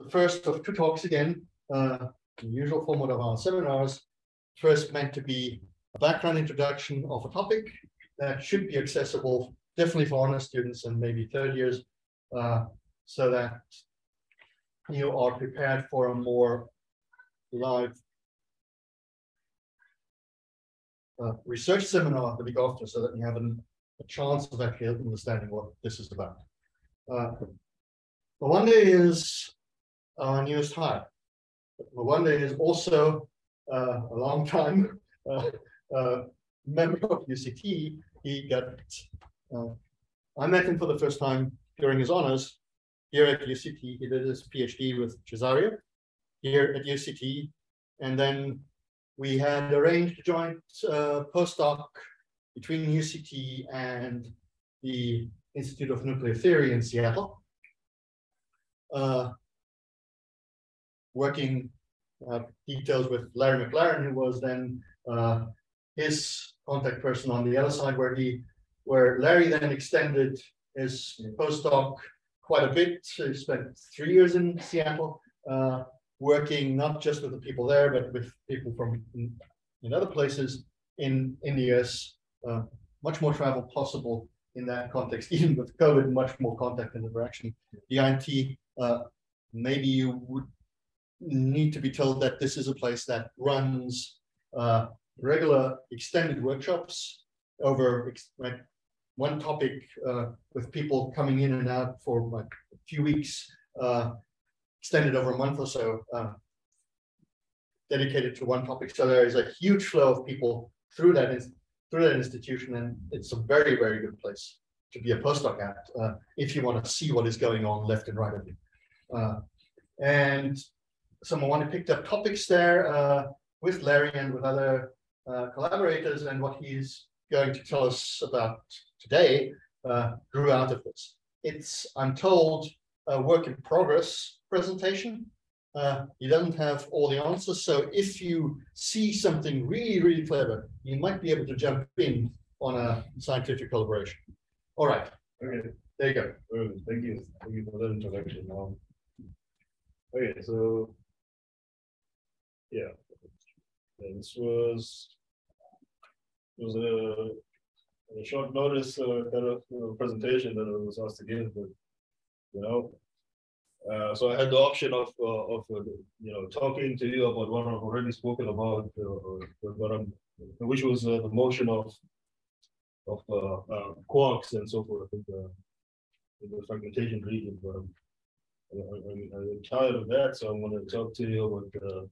the first of two talks again, uh, the usual format of our seminars. First meant to be a background introduction of a topic that should be accessible, definitely for honor students and maybe third years, uh, so that you are prepared for a more live uh, research seminar the week after so that you have an, a chance of actually understanding what this is about. Uh, Mawande is our newest hire. Mawande is also uh, a long time uh, uh, member of UCT. He got, uh, I met him for the first time during his honors here at UCT. He did his PhD with Cesareo here at UCT. And then we had arranged a joint uh, postdoc between UCT and the Institute of Nuclear Theory in Seattle. Uh, working uh, details with Larry McLerran, who was then uh, his contact person on the other side, where he, where Larry then extended his postdoc quite a bit. He spent three years in Seattle, uh, working not just with the people there, but with people from in, in other places in, in the US. Uh, much more travel possible in that context, even with COVID, much more contact and interaction. The INT, uh, maybe you would need to be told that this is a place that runs uh, regular extended workshops over right, one topic uh, with people coming in and out for like a few weeks, uh, extended over a month or so, uh, dedicated to one topic. So there is a huge flow of people through that through that institution, and it's a very very good place to be a postdoc at uh, if you want to see what is going on left and right of you. Uh, and someone who picked up topics there uh, with Larry and with other uh, collaborators, and what he's going to tell us about today uh, grew out of this. It's, I'm told, a work in progress presentation. Uh, he doesn't have all the answers, so if you see something really, really clever, you might be able to jump in on a scientific collaboration. All right. Okay. There you go. thank you. Thank you for that introduction. Okay, so yeah, and this was was a, a short notice uh, kind of you presentation that I was asked to give, but you know, uh, so I had the option of uh, of uh, you know talking to you about what I've already spoken about, uh, what I'm, which was uh, the motion of of quarks and so forth in the, in the fragmentation region. But I'm, I'm, I'm, tired of that, so I'm going to talk to you about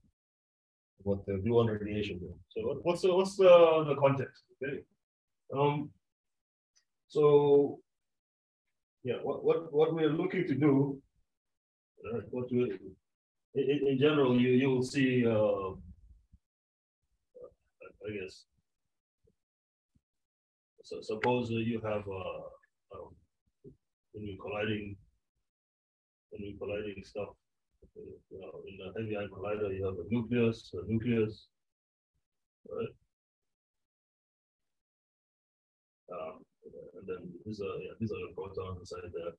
what the gluon radiation is. So what's the what's the, the context? Okay. Um so yeah, what what what we're looking to do, uh, what we in, in general you you will see uh I guess so suppose you have uh um, when you're colliding when you're colliding stuff know, in the heavy collider, you have a nucleus, a nucleus, right? Um, and then these are yeah, these are the protons inside there.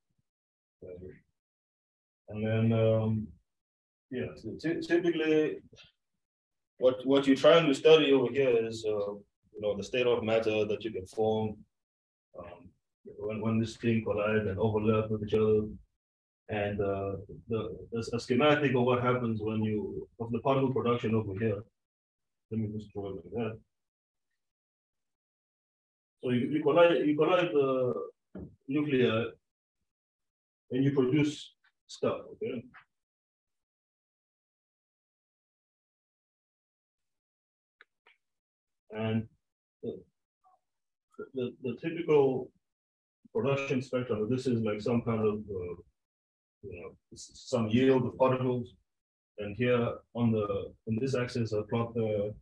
And then um, yeah, so typically what what you're trying to study over here is uh, you know the state of matter that you can form um, when when this thing collide and overlap with each other and uh, the, the schematic of what happens when you of the particle production over here. Let me just draw it like that. So you, you collide you collide the nuclei and you produce stuff, okay? And the, the, the typical production spectrum, this is like some kind of uh, you know, some yield of particles. And here on the on this axis, I plot the,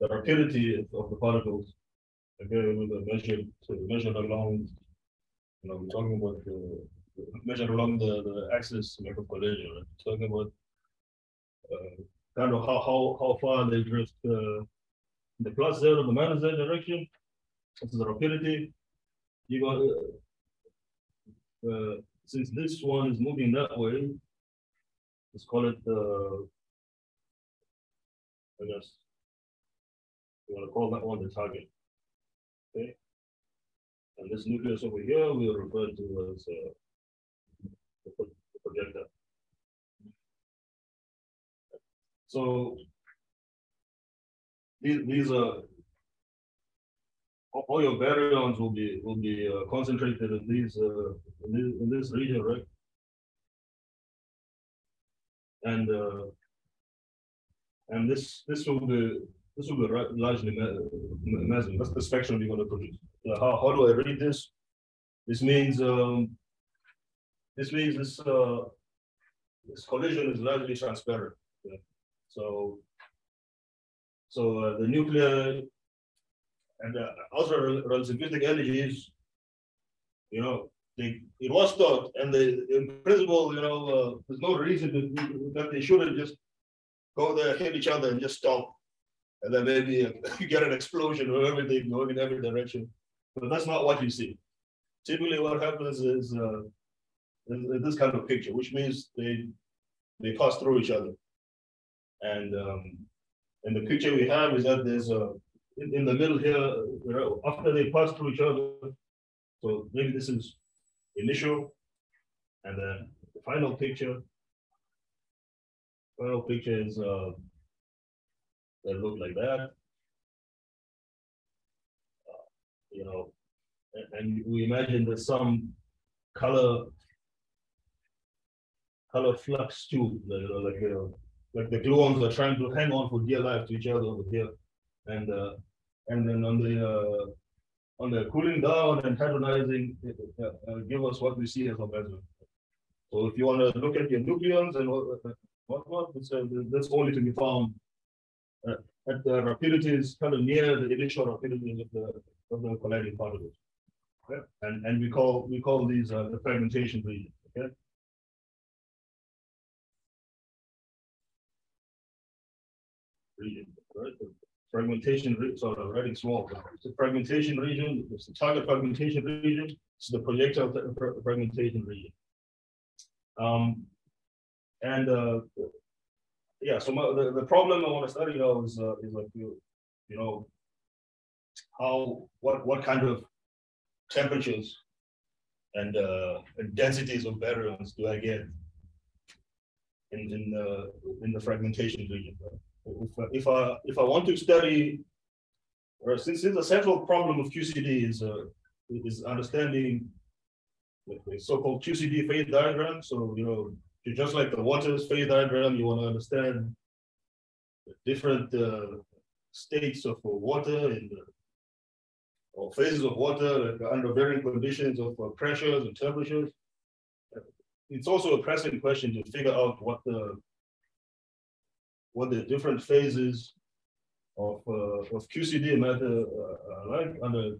the rapidity of the particles. Again, with a measured to measured along, you know, we're talking about the measured along the, the axis of collision. Right? Talking about uh, kind of how how how far they drift uh, the zero, or the zero direction. This is the rapidity. You got uh, uh since this one is moving that way, let's call it the, I guess, we want to call that one the target. Okay. And this nucleus over here, we'll refer to as uh, the projector. So these, these are all your baryons will be will be uh, concentrated in these uh, in, this, in this region, right? And uh, and this this will be this will be largely measured. That's the spectrum we're going to produce. Uh, how how do I read this? This means um, this means this uh, this collision is largely transparent. Yeah. So so uh, the nuclear and uh, ultra relativistic energies, you know, they, it was thought, and the, in principle, you know, uh, there's no reason to, that they shouldn't just go there, hit each other, and just stop, and then maybe you get an explosion or everything going in every direction. But that's not what you see. Typically, what happens is, uh, is this kind of picture, which means they they pass through each other, and um, and the picture we have is that there's a in, in the middle here, you know, after they pass through each other. So maybe this is initial, and then the final picture. Final picture is uh, that look like that. Uh, you know, and, and we imagine there's some color color flux too, you know, like you know, like the gluons are trying to hang on for dear life to each other over here, and uh, and then on the uh, on the cooling down and hadronizing, uh, uh, give us what we see as a measure. So if you want to look at your nucleons and what uh, that's only to be found uh, at the rapidities kind of near the initial rapidity of the of the colliding particles. And and we call we call these uh, the fragmentation region. Okay. Region, right? Fragmentation, sorry, I'm writing small, the fragmentation region, it's the target fragmentation region, it's the projectile fragmentation region. Um, and uh, yeah, so my, the, the problem I want to study now is, uh, is like, you, you know, how, what, what kind of temperatures and, uh, and densities of baryons do I get in, in, the, in the fragmentation region? Right? If, if I if I want to study, or since, since the central problem of QCD is uh, is understanding the so-called QCD phase diagram. So you know, just like the water's phase diagram, you want to understand the different uh, states of water and or phases of water under varying conditions of uh, pressures and temperatures. It's also a pressing question to figure out what the what the different phases of, uh, of QCD matter uh, like under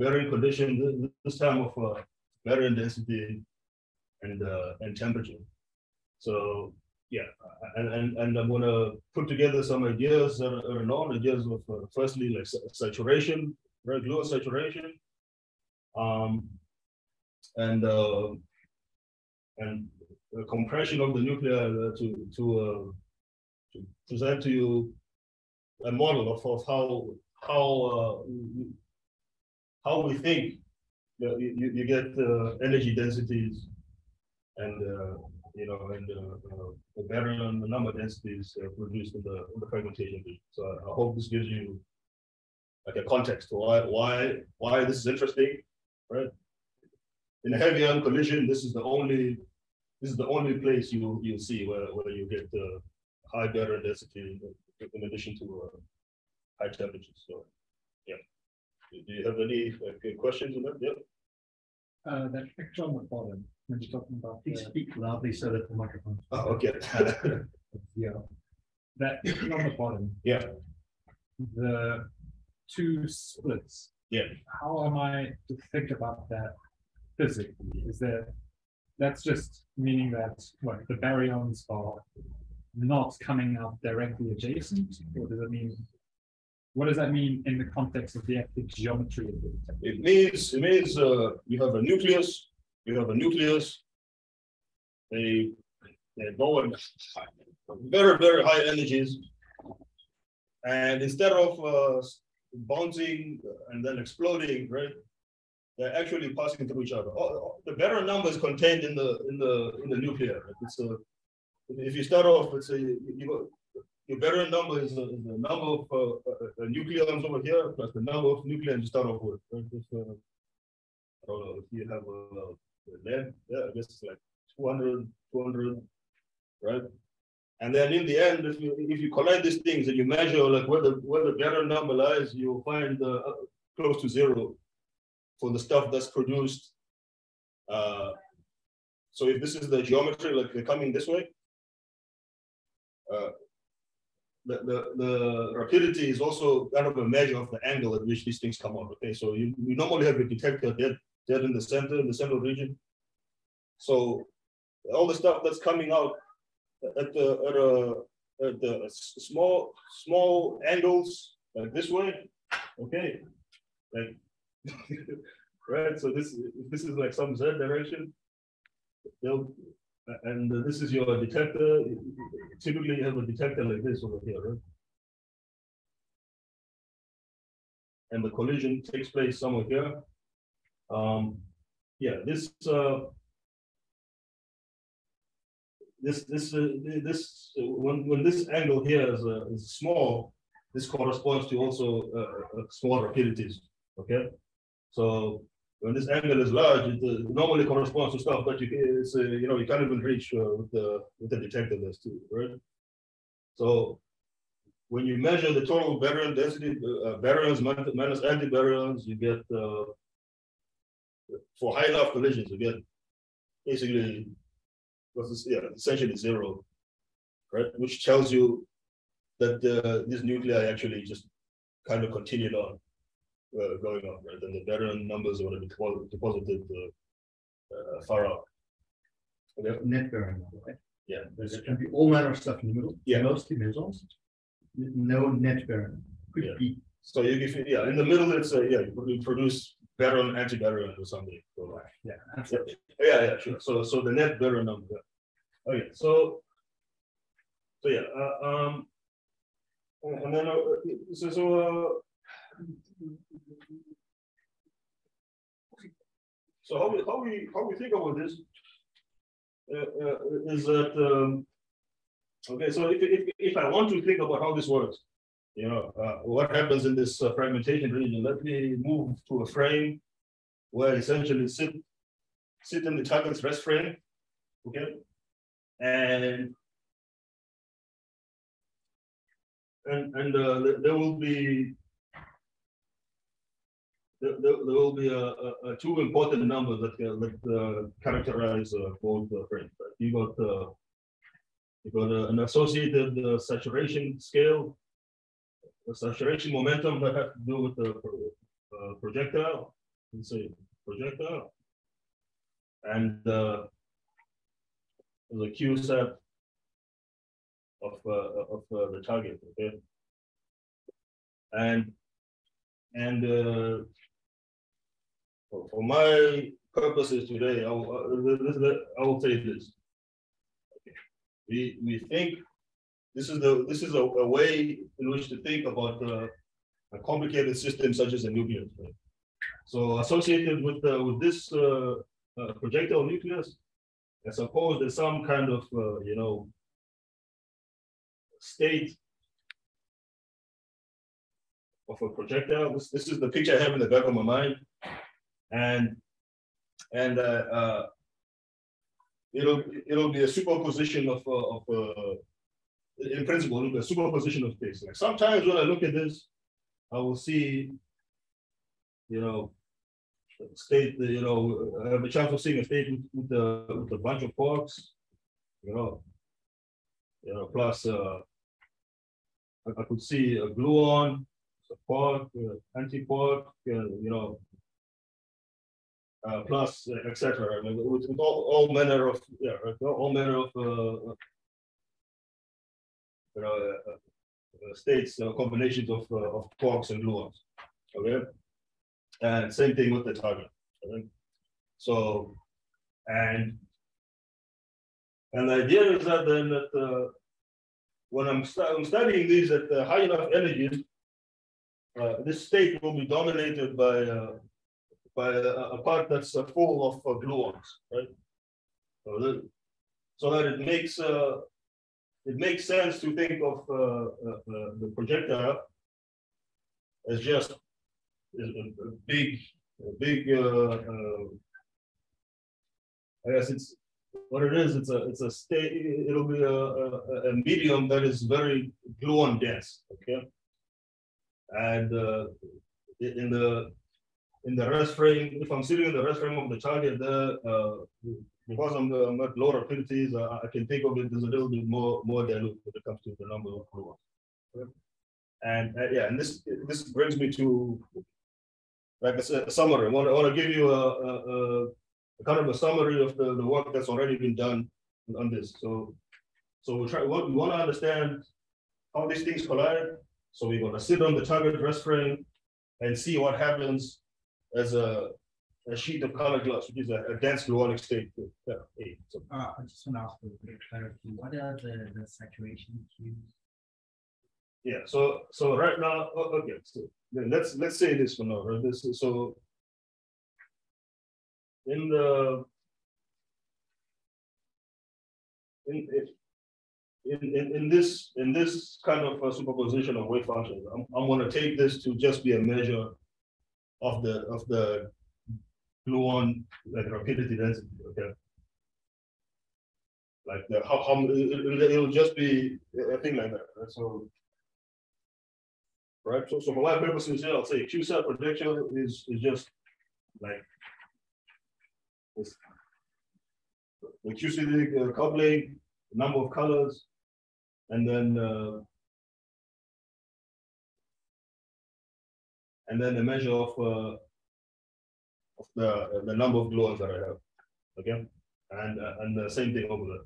varying conditions, this time of uh, baryon density and, uh, and temperature. So yeah, and, and, and I'm gonna put together some ideas that are known, ideas of uh, firstly like saturation, right, low saturation, um, and uh, and compression of the nuclear to to uh, to present to you a model of, of how how uh, how we think you, you, you get uh, energy densities and uh, you know and uh, uh, the baryon the number densities uh, produced in the in the fragmentation. So I hope this gives you like a context to why why why this is interesting, right? In a heavy ion collision, this is the only this is the only place you you see where where you get the high baryon density in addition to uh, high temperatures. So, yeah. Do you have any uh, questions on that? Yeah. Uh, that picture on the bottom, when you're talking about. Please speak loudly so that the microphone. Oh, okay. yeah. That picture on the bottom. Yeah. The two splits. Yeah. How am I to think about that physically? Is there, that's just meaning that, what, the baryons are not coming out directly adjacent? Or does it mean, what does that mean in the context of the active geometry of the It means, it means uh, you have a nucleus, you have a nucleus, a they go in very, very high energies. And instead of uh, bouncing and then exploding, right? They're actually passing through each other. the better number is contained in the in the in the nuclear. It's a, if you start off, let's say you your baryon number is, a, the number of uh, uh, uh, nucleons over here plus the number of nucleons you start off with. Right? uh, I don't know if you have a, lead, yeah, I guess it's like 200, 200, right? And then in the end, if you if you collect these things and you measure like where the where the baryon number lies, you'll find uh, close to zero for the stuff that's produced. Uh, so if this is the geometry, like they're coming this way, uh, the, the, the rapidity is also kind of a measure of the angle at which these things come out. Okay, so you, you normally have a detector dead, dead in the center, in the central region. So all the stuff that's coming out at the at a at the small small angles like this way. Okay, like right. So this this is like some z direction. They'll, and this is your detector. Typically, you have a detector like this over here, right? And the collision takes place somewhere here. Um, yeah, this uh, this this uh, this when when this angle here is, uh, is small, this corresponds to also uh, uh small rapidities. Okay, so when this angle is large, it uh, normally corresponds to stuff that you it's, you know you can't even reach with the with the detector too, right? So when you measure the total baryon density, baryons minus antibaryons, you get for high enough collisions, you get basically was yeah, essentially zero, right? Which tells you that uh, this nuclei actually just kind of continued on uh, going on, right? And the baryon numbers are going to be deposited uh, uh, far out. Okay. Net number, right? Yeah. There's going to be all manner of stuff in the middle. Yeah. Mostly mesons. No net baryon. Could yeah. be. So you give yeah, in the middle it's a yeah, you produce baryon, anti-baryon or something. So, yeah. yeah. Yeah, yeah, sure. So so the net baryon number. Okay, so so yeah, uh, um, and then uh, so so uh, so how we how we how we think about this uh, uh, is that um, okay? So if, if if I want to think about how this works, you know, uh, what happens in this uh, fragmentation region? Let me move to a frame where essentially sit sit in the target's rest frame, okay, and and and uh, there will be there, there, will be a, a, a, two important numbers that uh, that uh, characterize uh, both uh. Right? You got uh, you got uh, an associated saturation scale, saturation momentum that has to do with the uh, projectile. Let's say projectile, and the Q sat of of the target. Okay, and and for, my purposes today, I will, uh, I will say this. We we think this is the this is a, a way in which to think about uh, a complicated system such as a nucleus. Right? So associated with uh, with this uh, uh, projectile nucleus, I suppose there's some kind of uh, you know state of a projectile. This this is the picture I have in the back of my mind, and and uh, uh, it'll it'll be a superposition of uh, of uh, in principle it'll be a superposition of space. Like sometimes when I look at this, I will see you know, state, you know, I have a chance of seeing a state with, with, a, with a bunch of quarks, you know, you know, plus uh, I, I could see a gluon, a quark, uh, you know, uh, plus uh, etc. I mean, with, with all, all manner of yeah, all manner of uh, you know, uh, uh, states, uh, combinations of uh, of quarks and gluons. Okay. And same thing with the target. So, and And the idea is that then that uh, when I'm, stu I'm, studying these at uh, high enough energies, uh, this state will be dominated by uh, by a, part that's uh, full of uh, gluons, right? So that, so that it makes uh, it makes sense to think of uh, uh, the projectile as just a, a big, a big. I guess it's what it is, it's a it's a state. It'll be a, a, a medium that is very gluon dense. Okay, and uh, in the in the rest frame, if I'm sitting in the rest frame of the target, there, uh, because I'm, I'm at low rapidities, uh, I can think of it as a little bit more more dilute when it comes to the number of. Okay? And uh, yeah, and this this brings me to like I said, a summary. I want, I want to give you a, a, a kind of a summary of the, the work that's already been done on this. So, so we try what we want to understand how these things collide. So we're going to sit on the target rest frame and see what happens as a, a sheet of color glass, which is a, a dense gluonic state. Yeah, so. uh, I just want to ask for a bit of clarity. What are the, the saturation cues? Yeah, so so right now, okay, so let's let's say this for now. Right? This so in the in, in, in, in this in this kind of a superposition of wave functions, I'm, I'm going to take this to just be a measure of the of the gluon like rapidity density. Okay, like the how, how it, it'll just be a thing like that. Right? So right. So so for my purposes here, I'll say Q sat projection is is just like is the QCD uh, coupling, number of colors, and then uh, and then the measure of uh, of the the number of gluons that I have. Okay, and uh, and the same thing over there.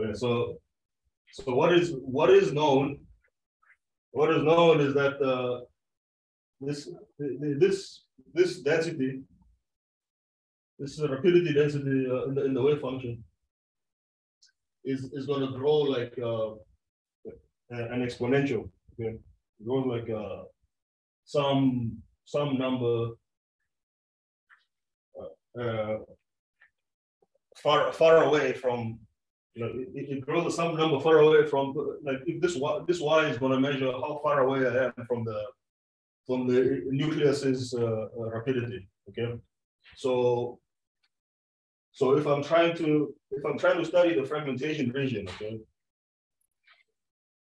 Okay, so so what is what is known? What is known is that uh, this this this density this is a rapidity density uh, in, the, in the wave function is, is going to grow like uh, an exponential. Okay, grow like uh, some some number uh, uh, far far away from you know it, it grows some number far away from like if this y this y is going to measure how far away I am from the from the nucleus's uh, rapidity. Okay, so so if I'm trying to, if I'm trying to study the fragmentation region, okay,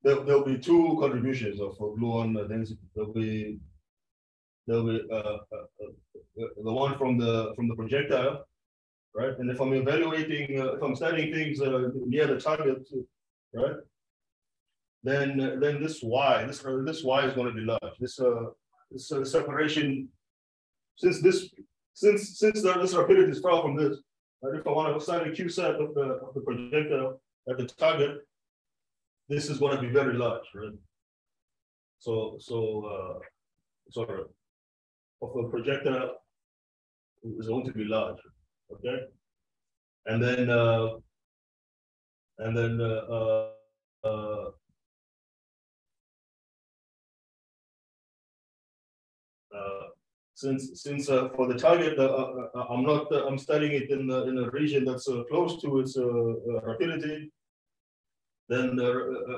there, there'll be two contributions of gluon density. There'll be there'll be uh, uh, uh, the one from the from the projectile, right? And if I'm evaluating, uh, if I'm studying things uh, near the target, right? Then then this y, this this y is going to be large. This uh this separation, since this since since the, this rapidity is far from this, Right? If I want to a Q sat of the, of the projectile at the target, this is going to be very large, right? So, so, uh, sorry, of the projector is going to be large, okay? And then, uh, and then, uh, uh, uh since since uh, for the target, uh, uh, uh I'm not I'm studying it in the, in a region that's close to its rapidity, then the,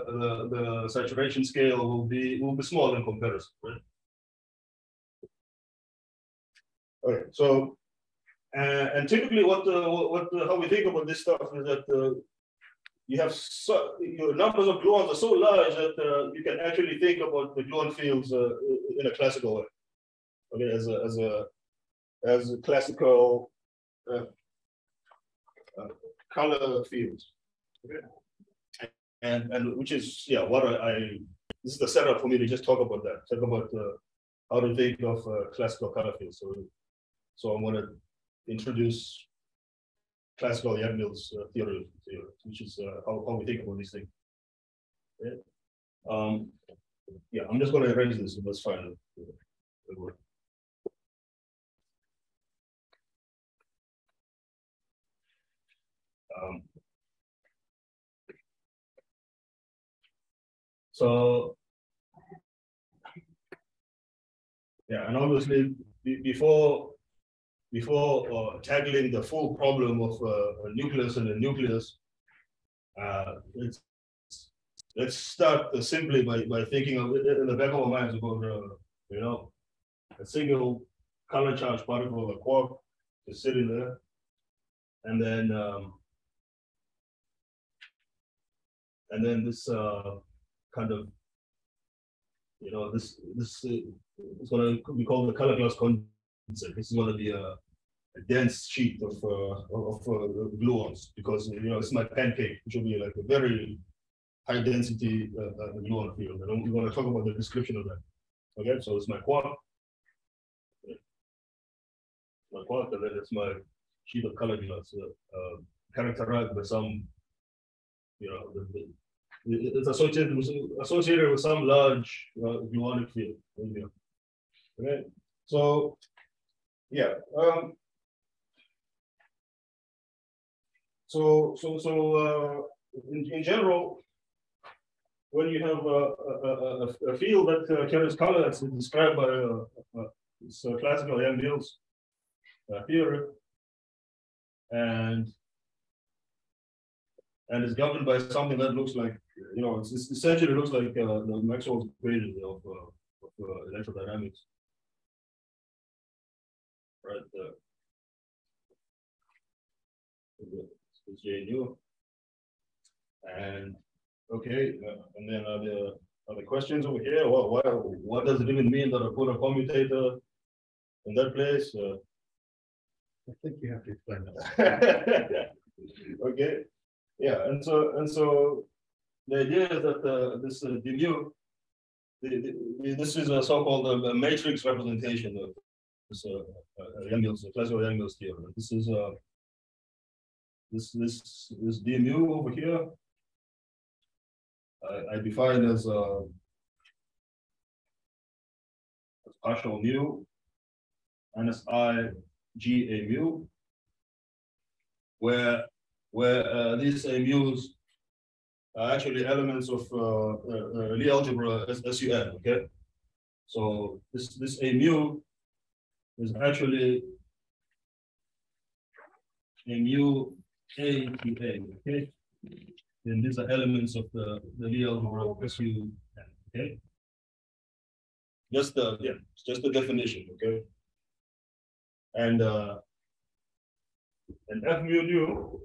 the, the saturation scale will be will be small in comparison, right? Okay, so uh, and typically what uh, what uh, how we think about this stuff is that you have so, your numbers of gluons are so large that you can actually think about the gluon fields in a classical way okay, as a as a as a classical uh, uh, color fields. Okay. And and which is yeah what I, I, this is the setup for me to just talk about that talk about uh, how to think of uh, classical color fields. So so I'm going to introduce classical Yang-Mills uh, theory, theory, which is uh, how, how we think about these things. Okay. Um, yeah, I'm just going to erase this. That's fine. Um, So. Yeah, and obviously, before, before uh, tackling the full problem of uh, a nucleus and a nucleus. Uh, let's, let's start uh, simply by, by thinking of, it in the back of our minds about, uh, you know, a single color charge particle, of a quark, is sitting there. And then, um, and then this, uh, kind of, you know, this, this uh, is gonna be called the color glass condensate. This is gonna be a, a dense sheet of, uh, of, uh, gluons, because, you know, it's my pancake, which will be like a very high density, gluon field. And I'm gonna talk about the description of that. Okay, so it's my quark. My quark, and then it's my sheet of color glass, uh, characterized by some, you know, the, the, it's associated with, associated with some large uh, gluonic field. maybe. Okay, so, yeah, um. So, so, so, uh, in, in general, when you have a, a, a, a- field that uh, carries color, that's described by, uh, uh, it's classical Yang Mills uh, theory. And and is governed by something that looks like, you know, it's, it's essentially looks like uh, the Maxwell's equation of, uh, of uh, electrodynamics. Right. Uh, it's JNU. And okay, uh, and then are there are there questions over here? What what what does it even mean that I put a commutator in that place? Uh, I think you have to explain that. Okay, yeah, and so, and so the idea is that uh, this uh, the the, this is a so-called uh, matrix representation of this uh, uh, classical Yang-Mills theorem. This is uh, this this this d mu over here. I, I define as uh, as partial mu minus i g a mu where, where uh, these mu's are actually elements of uh, uh, uh, Lie algebra SUN, okay? So this, this a mu is actually a mu A to A, okay? Then these are elements of the, the Lie algebra SUN, okay? Just the, yeah, just the definition, okay? And, uh, and F mu nu.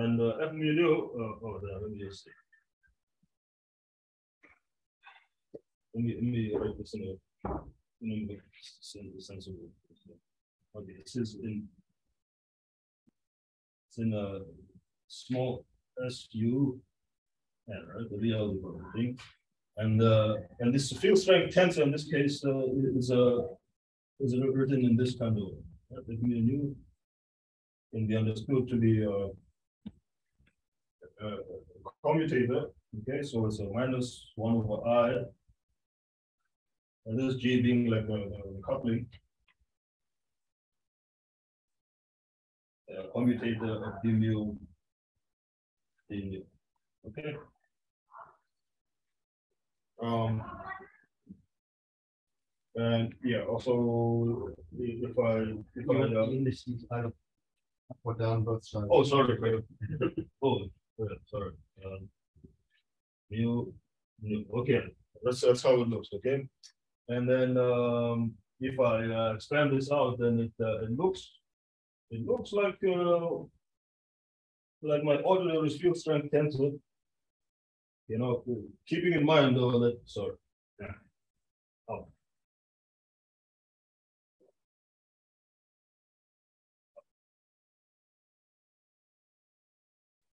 And uh, F mu nu, uh, oh, there, let me just see. Let me, let me write this in a, let me the sensible. Okay, this is in. It's in a small S U. Yeah, right, the real thing. And, uh, and this field strength tensor in this case, uh, is, uh, is written in this kind of, way. right? F mu nu can be understood to be uh, commutator, okay, so it's a minus one over i. And this G being like a, coupling. A commutator of d mu. d mu, okay? Um. And yeah, also if I, if I, uh, In this, I don't. Put down both sides. Oh, sorry. Oh, sorry. Um, New, okay, that's, that's how it looks, okay? And then, um, if I uh, expand this out, then it, uh, it looks, it looks like, uh, like my ordinary field strength tensor. You know, keeping in mind though that, sorry. Yeah. Oh.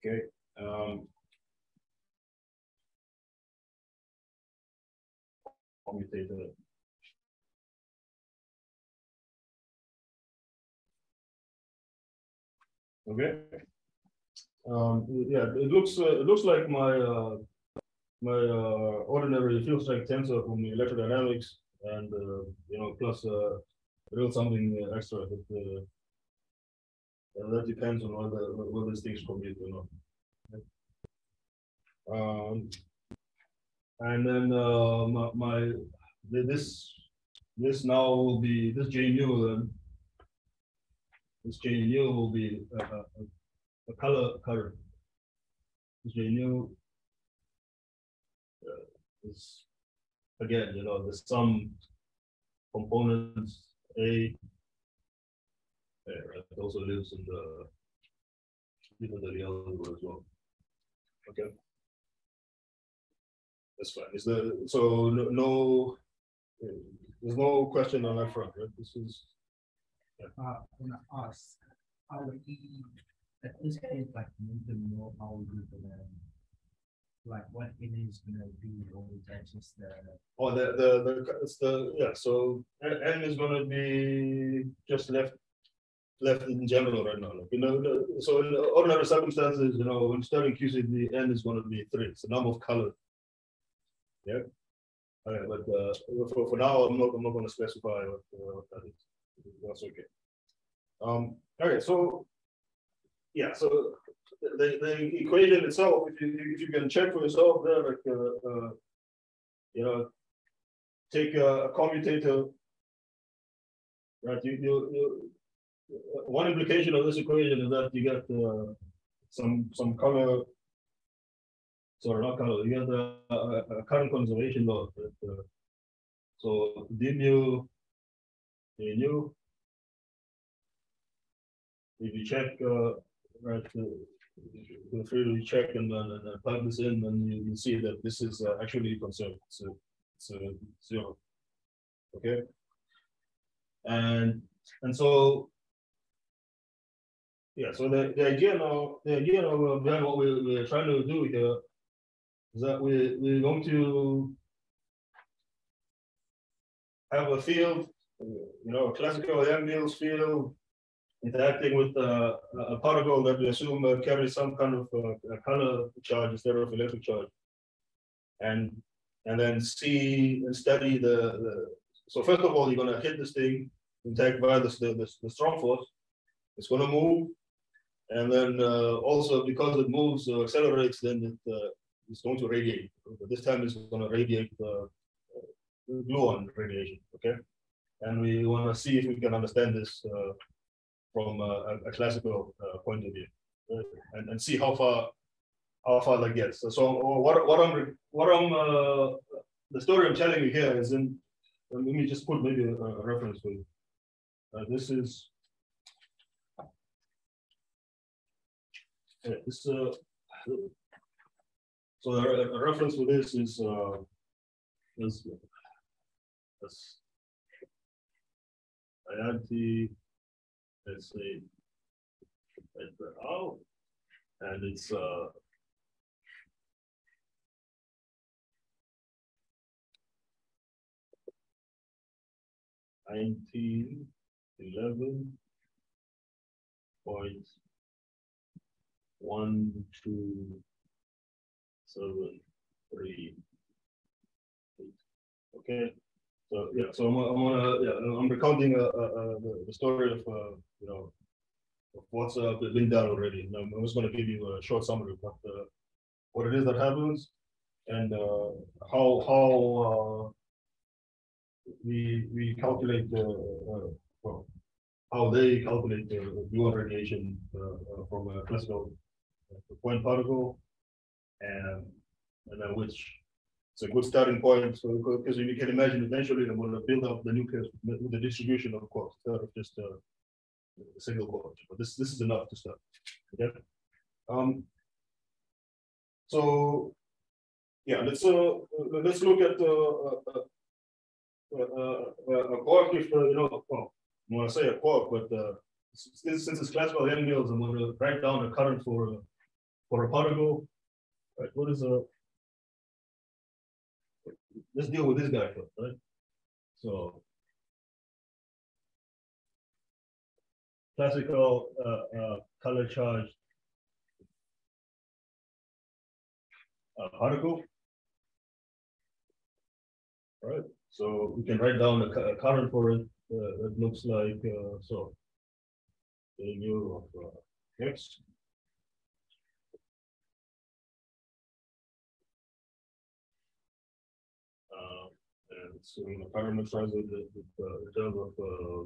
Okay, um. Commutator. Okay. Um, yeah, it looks, uh, it looks like my, uh, my, uh, ordinary field strength tensor from the electrodynamics and, uh, you know, plus, uh, a little something extra, but, uh, that depends on whether, whether these things commute or not. Um, And then, uh, my, my, this, this now will be, this J nu then. This J nu will be a, a, a- a color, color. This J nu. uh, Is, again, you know, there's some components, A. Yeah, it also lives in the. Even the other as well. Okay. That's fine. Is so no, no, there's no question on that front, right? This is, Uh, when I ask, how we, at this point, like, need to know how we gonna. Like, what it is gonna be, or is that just the, oh, the, the, the, it's the, yeah, so N is gonna be just left. Left in general right now, like, you know, so in ordinary circumstances, you know, when starting QC, the N is gonna be three, it's the number of colors. Yeah. Okay, but, uh, for, for now, I'm not, I'm not gonna specify what, uh, what that is. That's okay. Um, okay, so. Yeah, so the, the equation itself, if you, if you can check for yourself there, like, uh, uh. You know. Take a commutator. Right, you, you, you. uh, One implication of this equation is that you get, uh, some, some color. Sorry, not you have the, uh, uh, current conservation law, uh. So d mu. d nu. If you check, uh, right, uh, feel free to check and and then plug this in, and you, you see that this is uh, actually conserved, so, so zero. Okay? And, and so. Yeah, so the, the idea now, the idea now uh, what we, we're trying to do here. That we, we're going to. Have a field, you know, a classical Yang-Mills field. Interacting with uh, a a particle that we assume uh, carries some kind of uh, a color charge instead of electric charge. And, and then see and study the, the, so first of all, you're gonna hit this thing, interact via the, the, the strong force. It's gonna move. And then uh, also because it moves or accelerates, then it uh, it's going to radiate. This time it's gonna radiate the uh, gluon radiation, okay? And we wanna see if we can understand this uh, from a, a- a classical uh, point of view. uh, And, and see how far, how far that gets. So- So what, what I'm, what I'm, uh, the story I'm telling you here is in, uh, let me just put maybe a a reference for you. Uh, This is. Yeah, this, uh, so the, reference for this is, uh, is. This. INT, let's uh, oh, and it's, uh. Nineteen, eleven. Point. One, two. Seven, three. eight. Okay, so, yeah, so I'm, I'm gonna, yeah, I'm recounting, uh, uh, uh, the, the story of, uh, you know. Of what's, uh, been done already, and I'm just gonna give you a short summary of what, uh, what it is that happens. And, uh, how, how, uh. We, we calculate the, uh, well, how they calculate the gluon radiation, uh, from a classical. Point particle. And, and then which it's a good starting point, so, because you can imagine eventually I'm gonna build up the nucleus with the distribution of course, instead of just a. a single core, but this, this is enough to start, okay? Um. So. Yeah, let's, uh, uh, let's look at, uh, uh, uh. Uh, uh, a quark if, uh, you know, well, I wanna say a quark, but, uh, since, it's classical Yang-Mills, I'm gonna write down a current for, for a particle. Right, what is a? let's deal with this guy first, right? So. Classical, uh, uh, color charged. Uh, particle. Right, so we can write down a, a current for it, uh, it looks like, uh, so. A mu of, uh, X. let's, you know, parameterize it with, with, uh, in terms of, uh.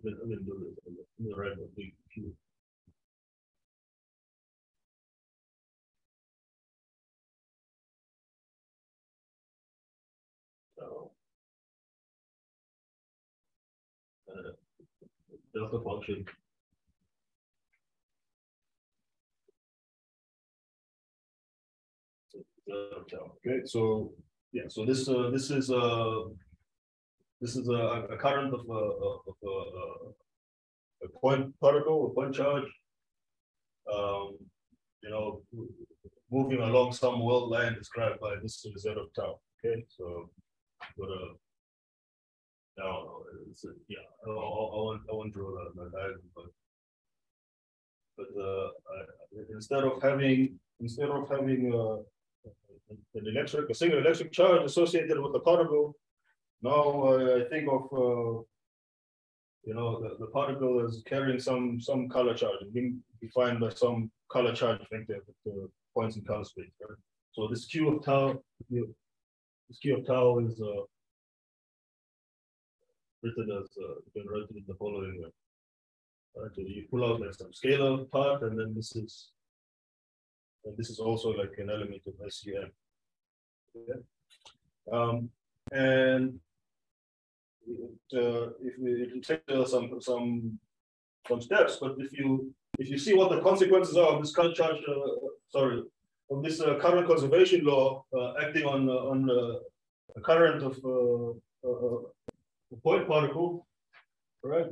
I didn't, I didn't do this in the, in the right, of the Q. So. Uh, delta function. Okay, so, yeah, so this, uh, this is, uh. This is a, a current of, a of, a A point particle, a point charge. Um, you know, moving along some world line described by this to the of tau, okay, so. But, uh. No, it's, uh, yeah, I, I, I won't, I won't draw that, diagram, but. But, uh, I, instead of having, instead of having, uh an electric, a single electric charge associated with the particle. Now uh, I think of, uh, you know, the, the particle is carrying some some color charge, being defined by some color charge vector with the points in color space. Right? So this Q of tau, this Q of tau is uh, written as uh, write it in the following way. Right, so you pull out like some scalar part, and then this is and this is also like an element of SUM. Okay. Um, and it, uh, if we it take uh, some some some steps, but if you if you see what the consequences are of this current charge, uh, sorry, of this uh, current conservation law uh, acting on uh, on a current of a point particle, right?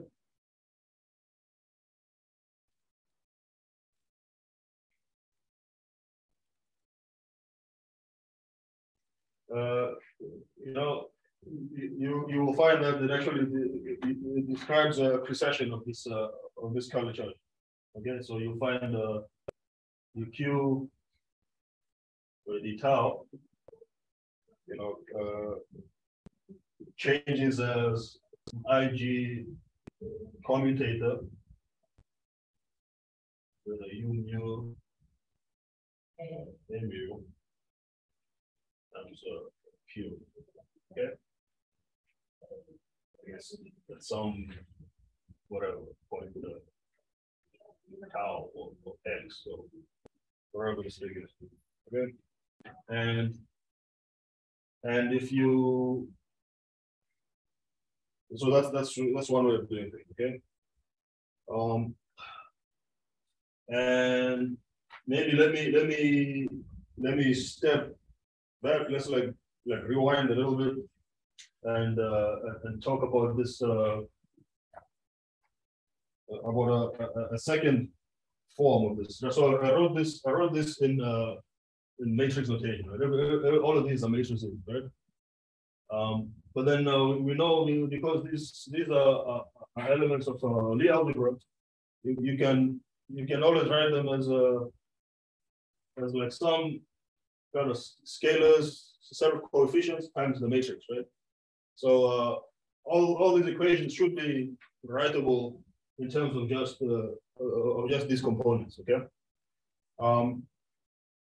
Uh, you know, you you will find that it actually it, it describes a precession of this uh, of this color charge. Okay, so you find uh, the Q or the tau, you know, uh, changes as IG commutator with a U mu mu times Q. Okay. I guess at some whatever point the tau or, or x so wherever thing is. Okay. And and if you so that's that's that's one way of doing it, okay? Um and maybe let me let me let me step let's like like rewind a little bit and uh, and talk about this uh, about a, a, a second form of this. So I wrote this. I wrote this in uh, in matrix notation. Right? All of these are matrices, right? Um, but then uh, we know because these these are, are elements of uh, Lie algebra, you, you can you can always write them as a as like some kind of scalars, set of coefficients times the matrix, right? So uh, all, all these equations should be writable in terms of just uh, of just these components, okay? Um,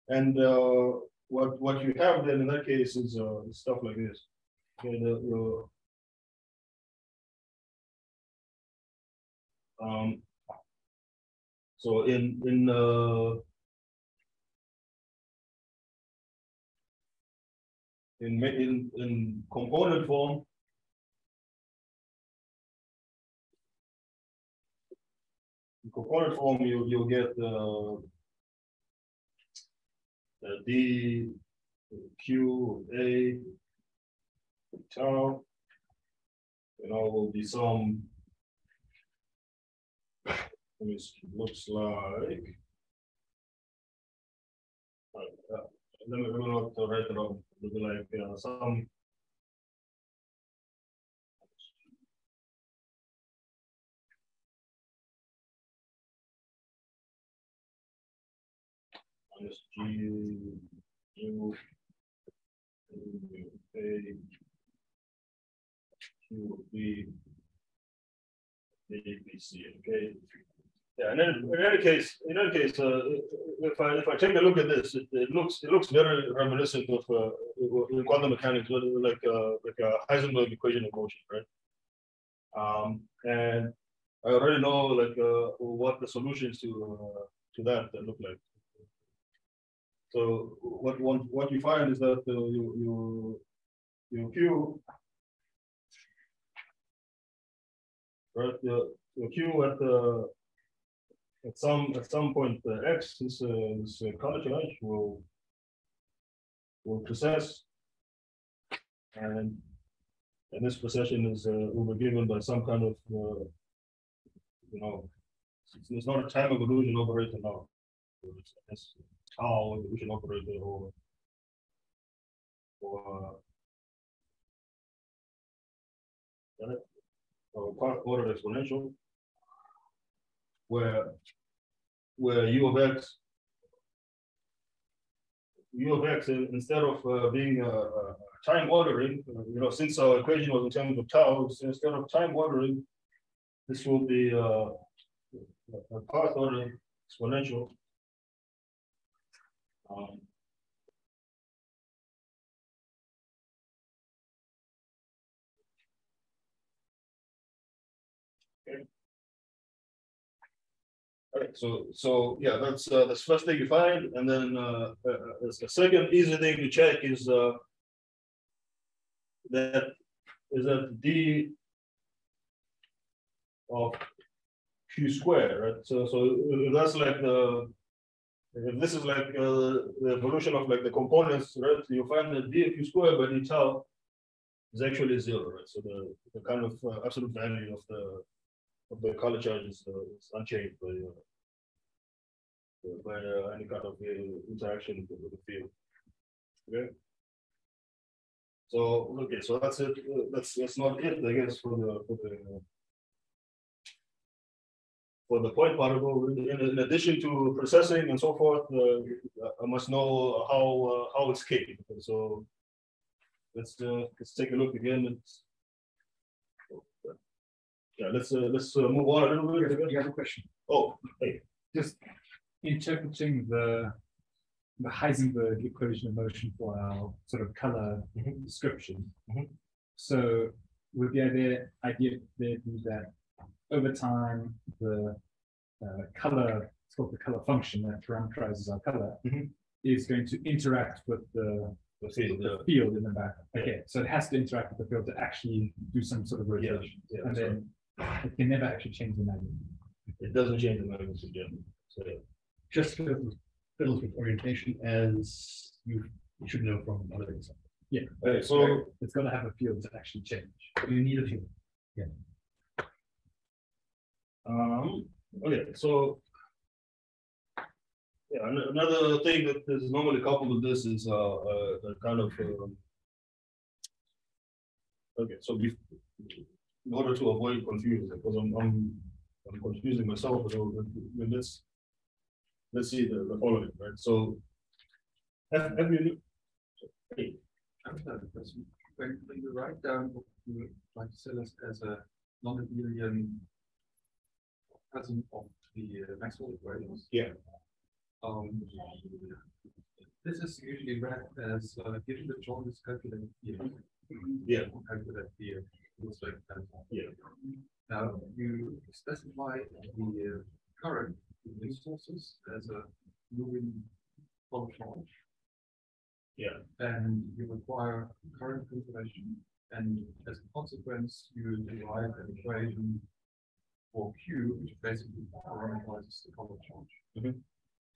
and uh, what what you have then in that case is uh, stuff like this. Okay, the, um, so in in in, in, in component form. In component form, you, you'll get the, the D, Q, A, tau, you know, will be some, looks like, uh, let me, let me not write it on would like uh, some minus G U A Q B A B C okay Yeah, and then in any case, in any case, uh, if I if I take a look at this, it, it looks it looks very reminiscent of uh, quantum mechanics, like uh, like a Heisenberg equation of motion, right? Um, and I already know like uh, what the solutions to uh, to that look like. So what what what you find is that uh, you you you Q right your, your Q at the at some at some point the X this uh, this uh, color charge will will precess. And and this precession is uh, will given by some kind of uh, you know it's, not a time evolution operator now it's, it's tau evolution operator or or uh, or ordered exponential where where u of x u of x instead of uh, being a, time ordering, you know, since our equation was in terms of tau, instead of time ordering, this will be uh, a path ordering exponential. Um, All right, so so yeah, that's uh, that's first thing you find, and then uh, uh, uh the second easy thing to check is uh, that is that d of q squared, right? So so that's like the if this is like uh, the evolution of like the components, right? You find that d of q squared by d tau is actually zero, right? So the, the kind of uh, absolute value of the the color charge is, uh, is unchanged by, uh, by uh, any kind of uh, interaction with the field. Okay. So okay, so that's it. Uh, that's that's not it, I guess, for the for the for the point particle. In, in addition to precessing and so forth, I must know how how it's came. So let's let's take a look again. It's, yeah, let's uh, let's uh, move on a little bit. You have a question? Oh, hey. Just interpreting the the Heisenberg equation of motion for our sort of color Mhm. description. Mhm. So would the idea idea there be that over time the uh, color it's called the color function that parameterizes our color Mhm. is going to interact with the, The field, the field in the back. Yeah. Okay, so it has to interact with the field to actually do some sort of rotation. yeah, and so then it can never actually change the magnitude. it doesn't change the magnitude, yeah. So yeah. just fiddles fiddles with orientation as you you should know from other things. Yeah. Okay, so it's going to have a field that actually change. You need a few. Um, okay, so. Yeah, another thing that is normally coupled with this is, uh, uh, the kind of, um. Okay, so we, in order to avoid confusion, because I'm, I'm, I'm confusing myself, a little bit, with this. Let's see the, the following, right, so. Have, have you, hey, I have a question. When, when you write down what you like to sell us as a non-abelian present of the uh, Maxwell equations. Yeah. Um, this is usually read as uh, given the John is calculated here. Yeah. Calculated here. Looks like that. Yeah. Now, you specify the uh, current resources as a moving charge. Yeah. And you require current information, and as a consequence, you derive an equation for Q, which basically parameterizes the color charge. Mhm.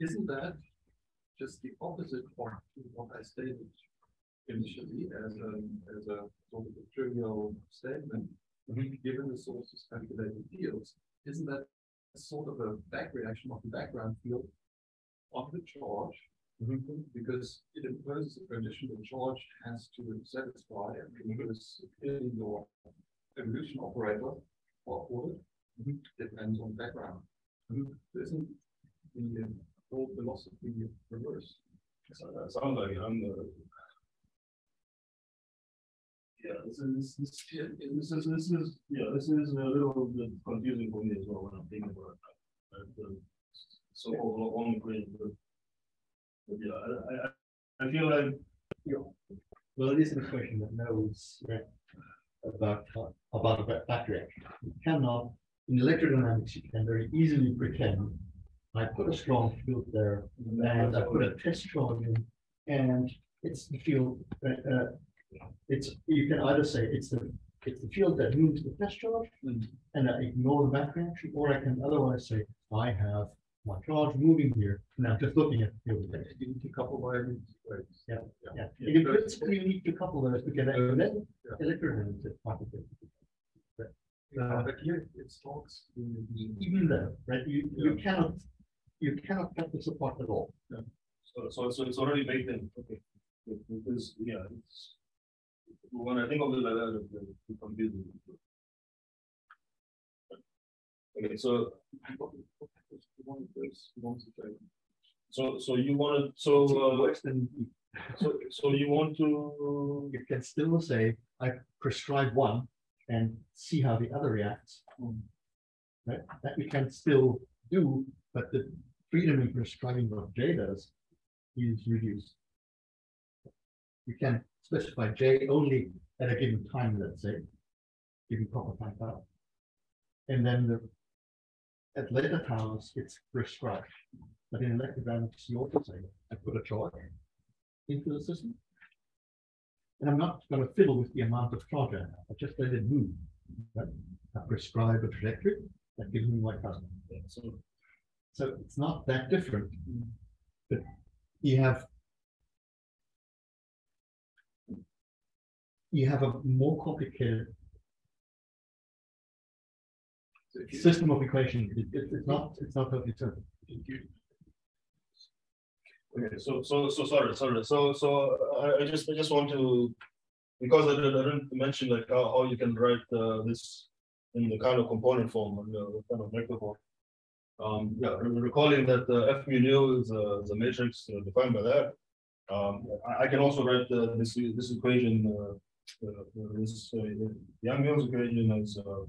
Isn't that just the opposite of what I stated initially as a, as a sort of a trivial statement? Mhm. Given the sources calculated fields, isn't that sort of a back reaction of the background field of the charge? Because it imposes a condition the charge has to satisfy, and because clearly your evolution operator or order depends on background. So Isn't the uh, whole philosophy reversed? Uh, Sounds like I'm the. Yeah, this is, this, is, this is, yeah, this is a little bit confusing for me as well when I'm thinking about it. right, the so-called Wong equation. But but yeah, I, I, I- feel like, yeah. Well, it is an equation that knows right, about, about a reaction. You cannot, in electrodynamics, you can very easily pretend. I put a strong field there and I put a test charge in, and it's the field, uh, uh, it's, you can either say it's the, it's the field that moves the test charge. And I ignore the back reaction, or I can otherwise say, I have my charge moving here, and I'm just looking at the field. You need to couple by these ways. Yeah, in principle, you need to couple those together, and then electrodynamics is part of. Uh, But here it talks in the. Even though, right, you, you cannot, you cannot cut this apart at all. so, so, so it's already baked in, okay. Because, yeah, it's. When I think of it like that, it- it confuses me. Okay, so, so, so you wanted, so, uh, so, so you want to, you can still say, I prescribe one and see how the other reacts. Right, that we can still do, but the freedom in prescribing what J does is reduced. You can specify J only at a given time, let's say, given proper time out. And then the, at later times, it's prescribed. But in electrodynamics, you also say, I put a charge into the system. And I'm not gonna fiddle with the amount of charge I have, I just let it move. right? I prescribe a trajectory that gives me my current. so, So it's not that different. But you have. You have a more complicated So you- system of equations. It- it- it's not, it's not totally simple. okay, so, so, so, sorry, sorry, so, so, I, I just, I just want to. Because I didn't, I didn't mention like how, how you can write, uh, this in the kind of component form, and the kind of vector form. Um, yeah, recalling that the F mu nu is a, is a matrix uh, defined by that. Um, I, I can also write uh, this, this equation, uh, uh, this, uh, Yang-Mills equation as, uh.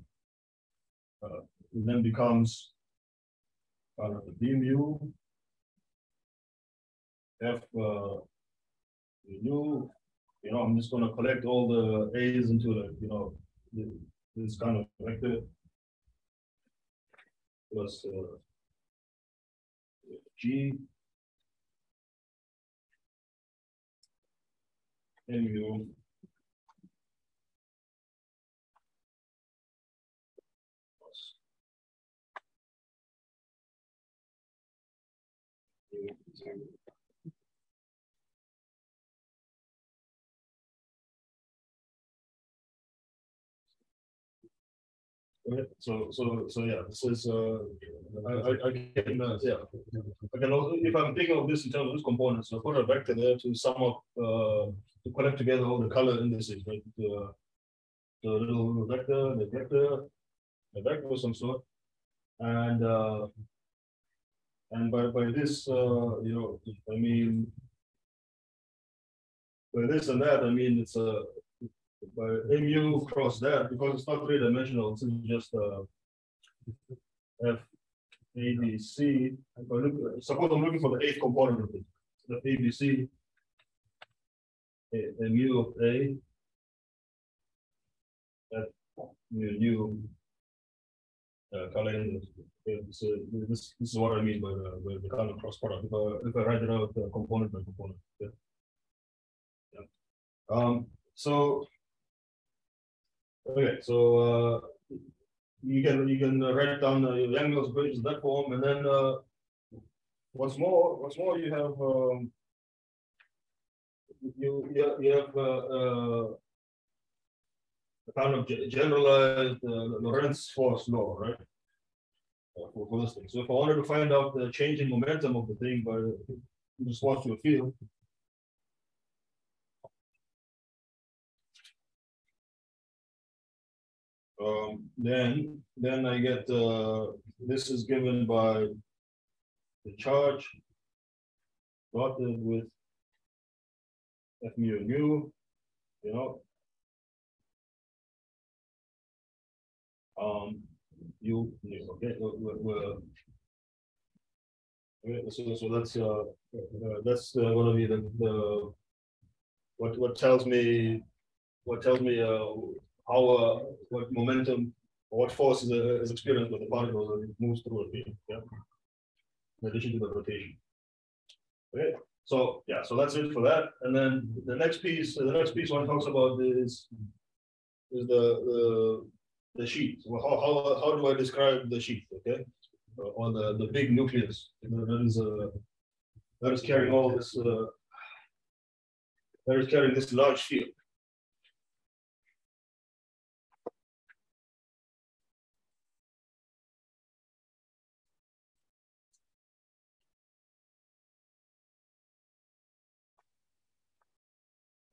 Uh, then becomes. Uh, B mu. F, uh. mu, you know, I'm just gonna collect all the A's into the, you know, this kind of vector. Plus, uh. G. So, so, so, yeah, this is, uh, I, I, I can, uh, yeah. I can also, if I'm thinking of this in terms of this component, so I put a vector there to sum up, uh, to collect together all the color indices, right? The, the little vector, the vector, the vector of some sort. And, uh, and by, by this, uh, you know, I mean, by this and that, I mean, it's a, by mu cross that, because it's not three dimensional, it's just, uh, F, A, B, C, if I look, suppose I'm looking for the eighth component of it, the A, B, C. A, a mu of A. That mu, nu. Uh, so this, this is what I mean by the, by the cross product, if I, if I write it out uh, component by component, yeah. Yeah. Um, so. Okay, so, uh. You can, you can write down uh, your equations in that form, and then, uh. Once more, once more, you have, um. You, you, have, uh, uh. Kind of generalized, uh, Lorentz force law, right? Uh, For, for this thing, so if I wanted to find out the change in momentum of the thing by response to a field. Um, then, then I get, uh, this is given by the charge dotted with F mu mu, you know. Um, you, you- okay, we're, so, so that's, uh, uh, that's uh, gonna be the, the. What, what tells me, what tells me, uh, how, uh, what momentum, or what force is, uh, is experienced with the particle as it moves through a field, yeah. In addition to the rotation. Okay, so, yeah, so that's it for that, and then the next piece, the next piece one talks about is. Is the, the, the sheet, well, how, how, how do I describe the sheet, okay? uh, or the, the big nucleus, that is, uh, that is carrying all this, uh, that is carrying this large field.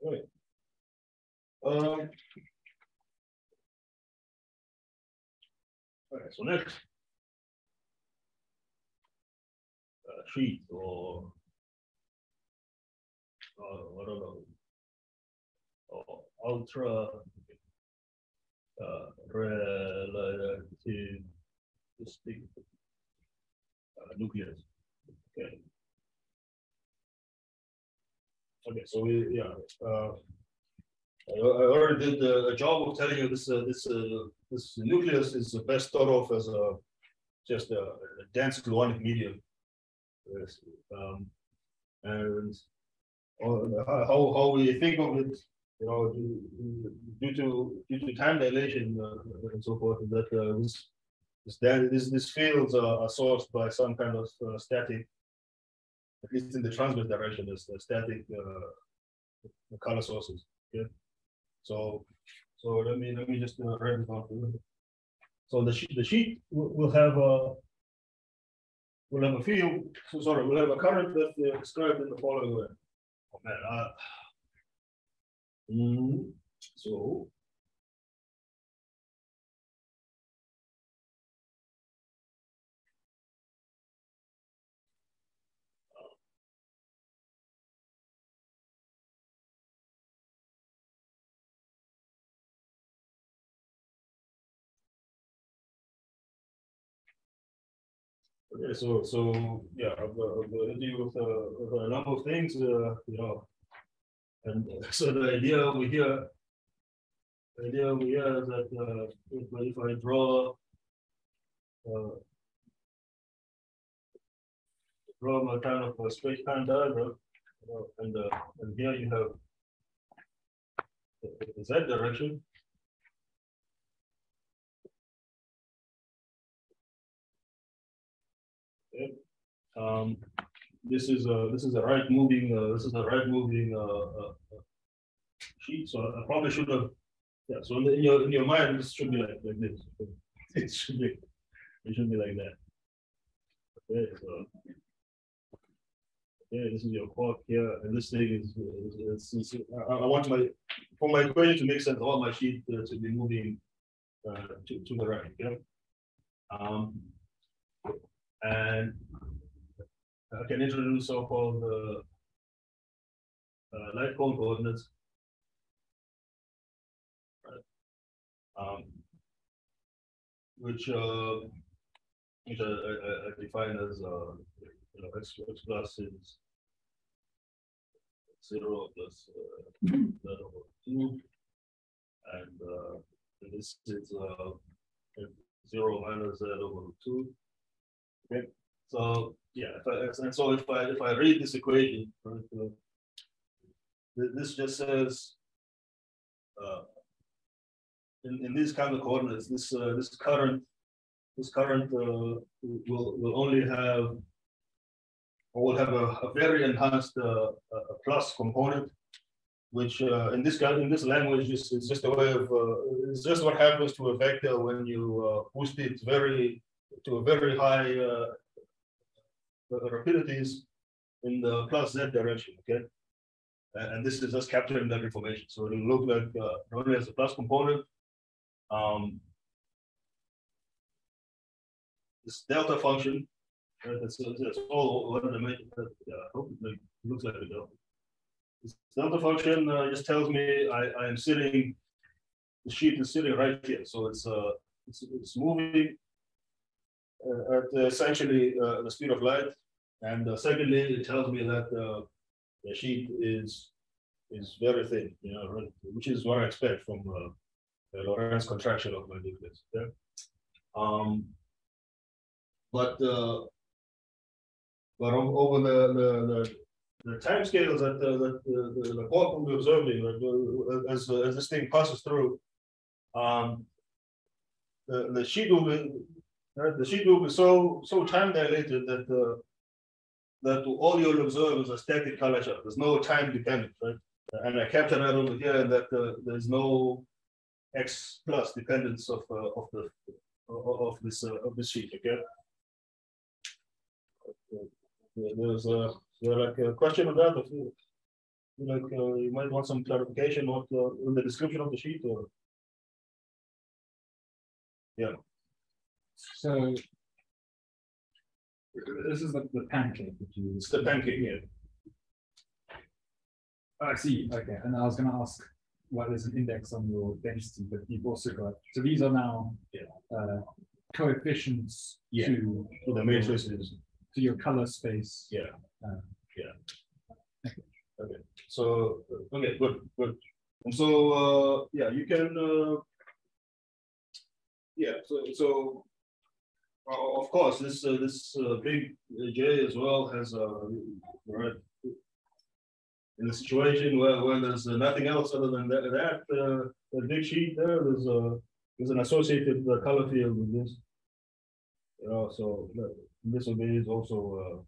Right. Um. All right, so next. uh, treat or uh, know, or ultra uh, relative uh, nucleus. Okay. Okay, so we yeah. Uh, I already did a job of telling you this uh, this uh, this nucleus is best thought of as a just a, a dense gluonic medium um, and uh, how, how we think of it, you know, due to due to time dilation uh, and so forth, that uh, this this, these fields are, are sourced by some kind of uh, static, at least in the transverse direction, the static color sources. Okay, so so let me let me just uh, write it down for you. So the sheet the sheet will, have a we'll have a field, so sorry, we'll have a current that's described in the following way. Oh man, uh, mm, so. Okay, so so yeah, I've, I've with, uh, with a number of things, uh, you know, and so the idea over here, the idea over here is that uh, if, I draw, uh, draw my kind of a space-time diagram, you know, and uh, and here you have the, the z direction, Um, this is a this is a right moving uh, this is a right moving uh, uh, uh, sheet. So I probably should have yeah. So in your in your mind, this should be like like this. It should be it should be like that. Okay, so okay, this is your quark here, and this thing is, is, is, is I, I, want my for my equation to make sense. All my sheet uh, to be moving uh, to to the right. Yeah. Um, and I can introduce so-called uh, uh, light cone coordinates. Um, which uh, which I, I, I define as uh, you know x, x plus is zero plus uh, two, and uh, this is uh, zero minus z over two. Okay, so yeah, if I, and so if I if I read this equation, right, this just says uh, in, in these kind of coordinates, this uh, this current this current uh, will will only have or will have a, a very enhanced uh, a plus component, which uh, in this in this language is it's just a way of it's just what happens to a vector when you boost it very to a very high uh, rapidities in the plus z direction, okay? And this is just capturing that information. So it'll look like uh, only as a plus component, um, this delta function, right, that's, that's all one dimension. Yeah, I hope it looks like a delta. This delta function uh, just tells me I, I am sitting, the sheet is sitting right here. So it's uh, it's, it's moving at essentially uh, the speed of light And uh, secondly, it tells me that uh, the sheet is is very thin, you know, which is what I expect from uh, the Lorentz contraction of my nucleus. Yeah. Um, but uh, but over the the the the timescales that the that the the, the court will be observing like, uh, as as this thing passes through, um, the the sheet will be right, the sheet will be so so time dilated that uh, that all you'll observe is a static color charge. There's no time dependent, right? And I capture that over here that uh, there's no x plus dependence of uh, of the of, this uh, of this sheet. Okay. Uh, There's a there like a question on that. You, like uh, you might want some clarification what uh, in the description of the sheet or So. This is the, the pancake that you. it's the pancake. Yeah. I see, okay, and I was gonna ask, why there's an index on your density, but you've also got, so these are now. Yeah. Uh, coefficients Yeah. to. The matrix is To your color space. Yeah. Uh, So, uh, okay, good, good. And so, uh, yeah, you can, uh. Yeah, so, so. Uh, of course, this, uh, this, uh, big uh, J as well has, uh, right. In a situation where, where there's uh, nothing else other than that, that, uh, big sheet there, there's a, there's an associated color field with this. You know, so, this is also, uh.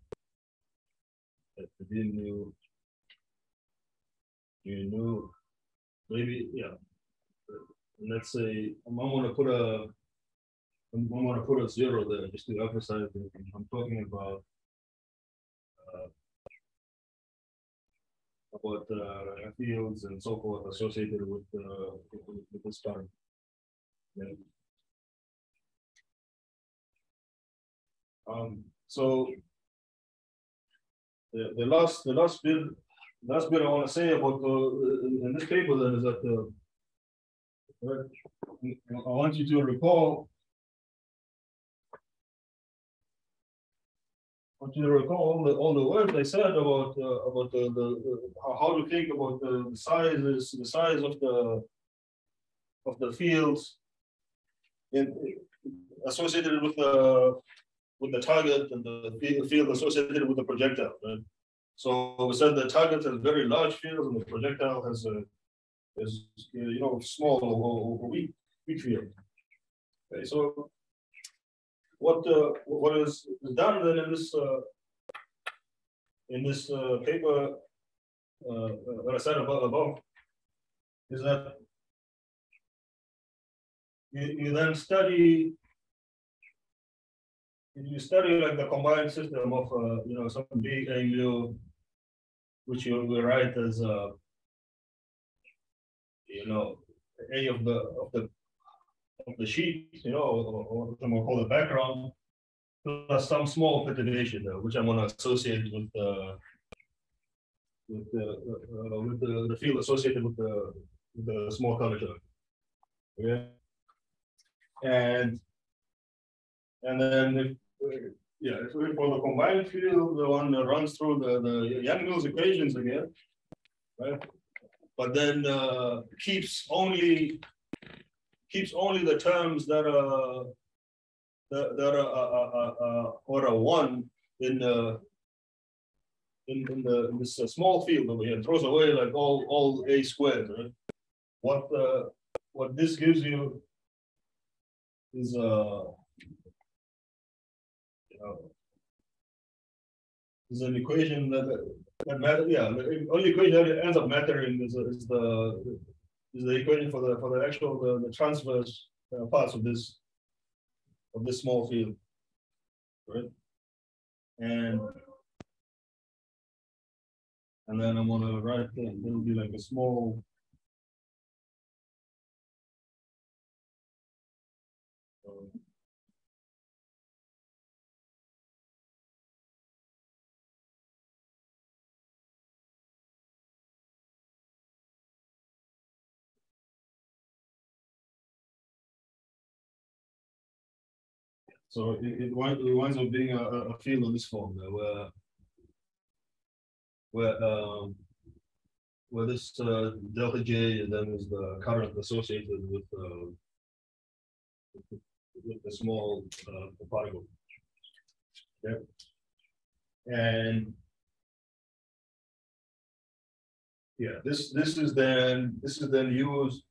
Within you you know, maybe, yeah. Let's say, I'm, I'm gonna put a, I'm, I'm gonna put a zero there, just to emphasize that I'm talking about. uh, About, uh, fields and so forth associated with, uh, with, with this term. Yeah. Um, so. The, the last, the last bit last bit I want to say about the, in in this paper then is that the. uh, I want you to recall. Want you recall all the, all the words I said about, uh, about the, the, the- how, to think about the sizes, the size of the. Of the fields. In, associated with the, with the target and the field, field associated with the projectile, right? So we said the target has very large fields and the projectile has a, is, you know, small or, or weak, weak field. Okay, so what, uh, what is done then in this, uh, in this, uh, paper, uh, that I said above, above, is that you, you then study you study like the combined system of, uh, you know, some big angle, which you will write as, uh, you know, A of the, of the, the sheet, you know, or, or will call the background, plus some small perturbation, uh, which I'm gonna associate with, uh, with the, uh, with the, the field associated with the, with the small chart. Yeah. And and then if, uh, yeah, if we for the combined field, the one that runs through the, the Yang-Mills equations again. Right? But then, uh, keeps only, keeps only the terms that are. That, that are, uh, uh, uh, or a one in the. In, in the, in this uh, small field over here, throws away like all, all A squared, right? What, uh, what this gives you. Is, a uh, uh, is an equation that, that matter, yeah, the only equation that ends up mattering is, is the, is the equation for the, for the actual, the, the transverse uh, parts of this, of this small field. Right? And and then I'm gonna write, it it'll be like a small So it, it it winds up being a, a field on this form there where. Where, um. Where this, uh, delta J then is the current associated with, uh. with- the small, uh, particle. Yep. And. Yeah, this, this is then, this is then used.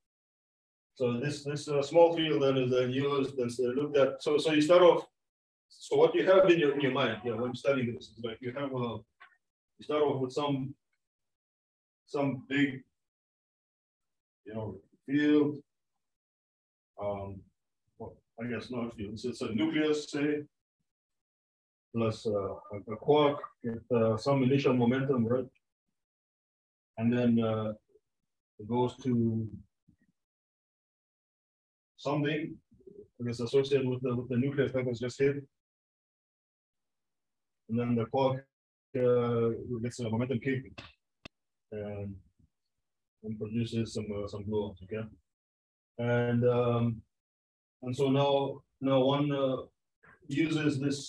So this, this, uh, small field then is then used, and so looked at, so, so you start off. So what you have in your, in your mind, yeah, when studying this, is like you have a, you start off with some. Some big. You know, field. Um, well, I guess not field, it's a nucleus, say. Plus, uh, a- a quark, with, uh, some initial momentum, right? And then, uh, it goes to. Something, I guess associated with the, with the nucleus that was just hit. And then the quark, uh, gets a momentum kick. And. And produces some, uh, some gluons, okay? And, um, and so now, now one, uh, uses this,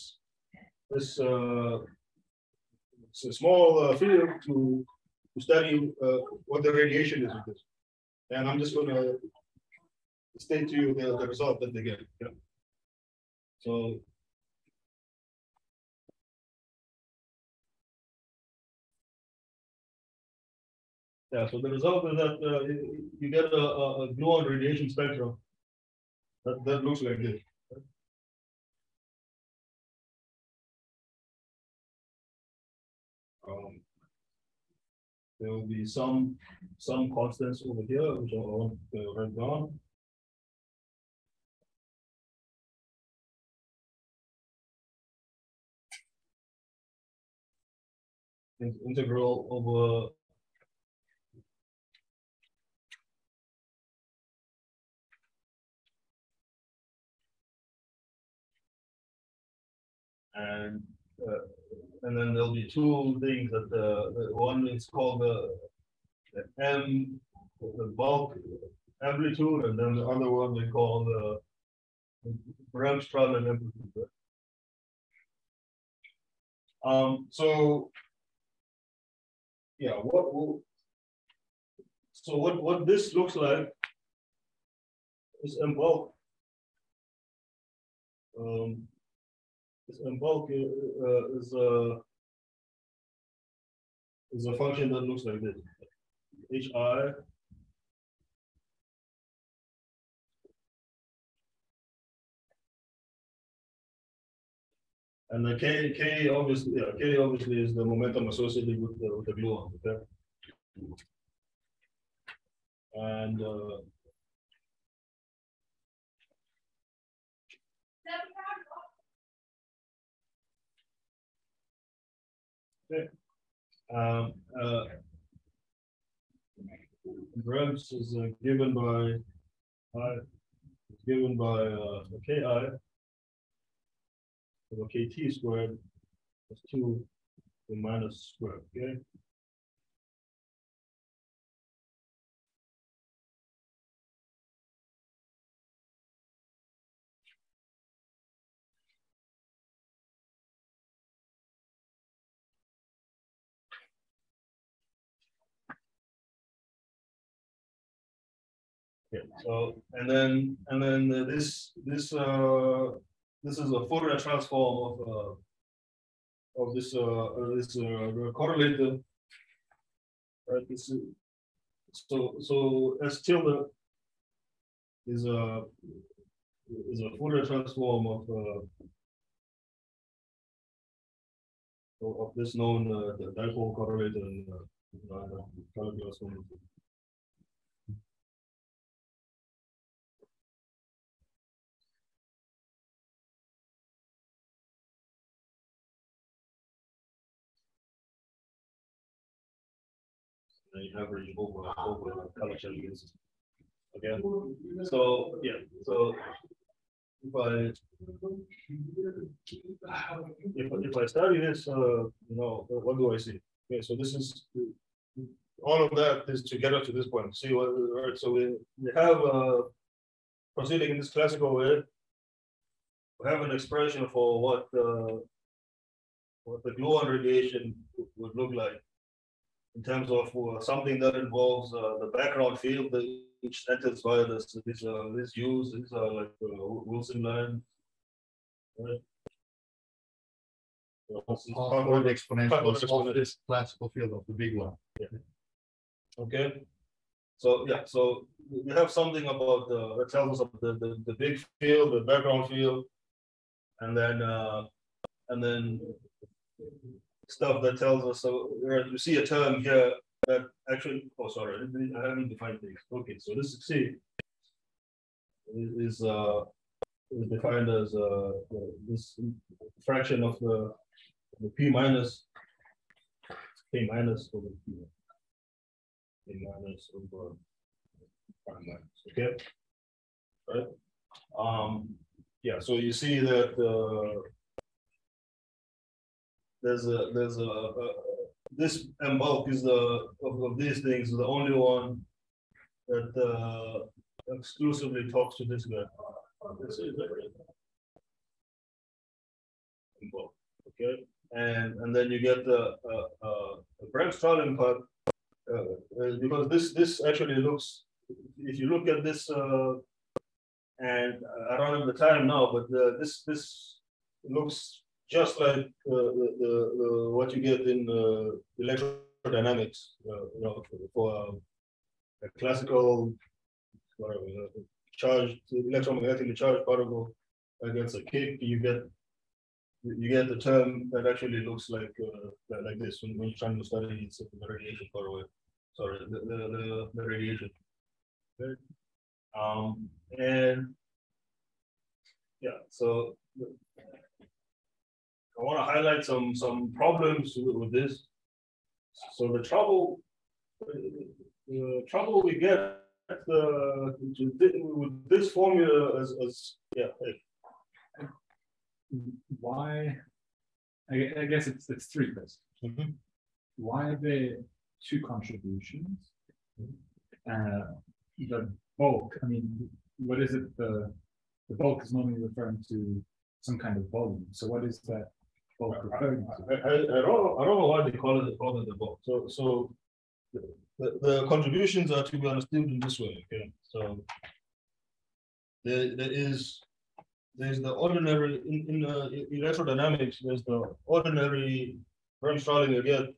this, uh. Small, uh, field to, to study, uh, what the radiation is with this. And I'm just gonna state to you the, the result that they get, yeah. So. Yeah, so the result is that, uh, you, get a, a, a gluon radiation spectrum. That, that looks like this. Um. There will be some, some constants over here, which I want to write down. In- integral over. And, uh, and then there'll be two things that, uh, the one is called the. The M, the bulk amplitude, and then the other one we call the. Bremsstrahlung amplitude. Um, so. Yeah, what, what- So what, what this looks like. Is in bulk. Um. Is in bulk, uh, uh, is a. Is a function that looks like this. H And the K, K obviously, yeah, K obviously is the momentum associated with the, with the gluon, okay? And, uh. Okay, um, uh. Grams is uh, given by, I, given by, uh, Ki. So KT squared is two the minus square, okay? Yeah, so, and then, and then this, this, uh, this is a Fourier transform of, uh. Of this, uh, this, uh, correlator. Right, this is. So, so S tilde. Is a. Is a Fourier transform of, uh. Of, this known, uh, dipole correlator and, uh, uh, calculus one. Then you average over, changes. Okay, so, yeah, so. If I. If, if I study this, uh, you know, what do I see? Okay, so this is. All of that is to get up to this point, see what, right, so we, we have, uh. Proceeding in this classical way. we have an expression for what uh, what the gluon radiation would look like in terms of uh, something that involves uh, the background field which enters via this these uh, these U's these are like uh, Wilson lines. Right? So this is Half path order the- exponential of this classical field of the big one. Okay, so yeah, so we have something about the, that tells us of the, the, the big field, the background field. And then, uh, and then stuff that tells us, so you see a term here that actually, oh, sorry, I haven't defined things. Okay, so this C is, uh, is defined as, uh, this fraction of the, the P minus, K minus over P. Minus over prime minus, okay? Right? Um, yeah, so you see that, uh, there's a, there's a, uh, this M bulk is the, of, of these things, the only one that, uh, exclusively talks to this guy. This is Okay, and, and then you get the, uh, uh, Bremsstrahlung part, uh, uh, because this, this actually looks, if you look at this, uh, and I don't have the time now, but this, this looks just like uh, the, the, the, what you get in uh, electrodynamics, uh, you know, for a classical, whatever, uh, charged, electromagnetically charged particle against a kick, you get you get the term that actually looks like uh, like- this when, when you're trying to study it's the radiation far away. Sorry, the, the, the, the radiation. Okay. Um, and yeah, so I want to highlight some some problems with, with this. So the trouble, the trouble we get uh, to with this formula is, as yeah, why? I, I guess it's, it's three questions. Mhm. Why are there two contributions? Uh, the bulk, I mean, what is it, the, the bulk is normally referring to some kind of volume, so what is that referring I, to? I, I don't, know- I don't know why they call it, call it the bulk. So, so the, the, the contributions are to be understood in this way, okay? So there, there is, there's the ordinary, in, in, uh, e- electrodynamics, there's the ordinary Bremsstrahlung you get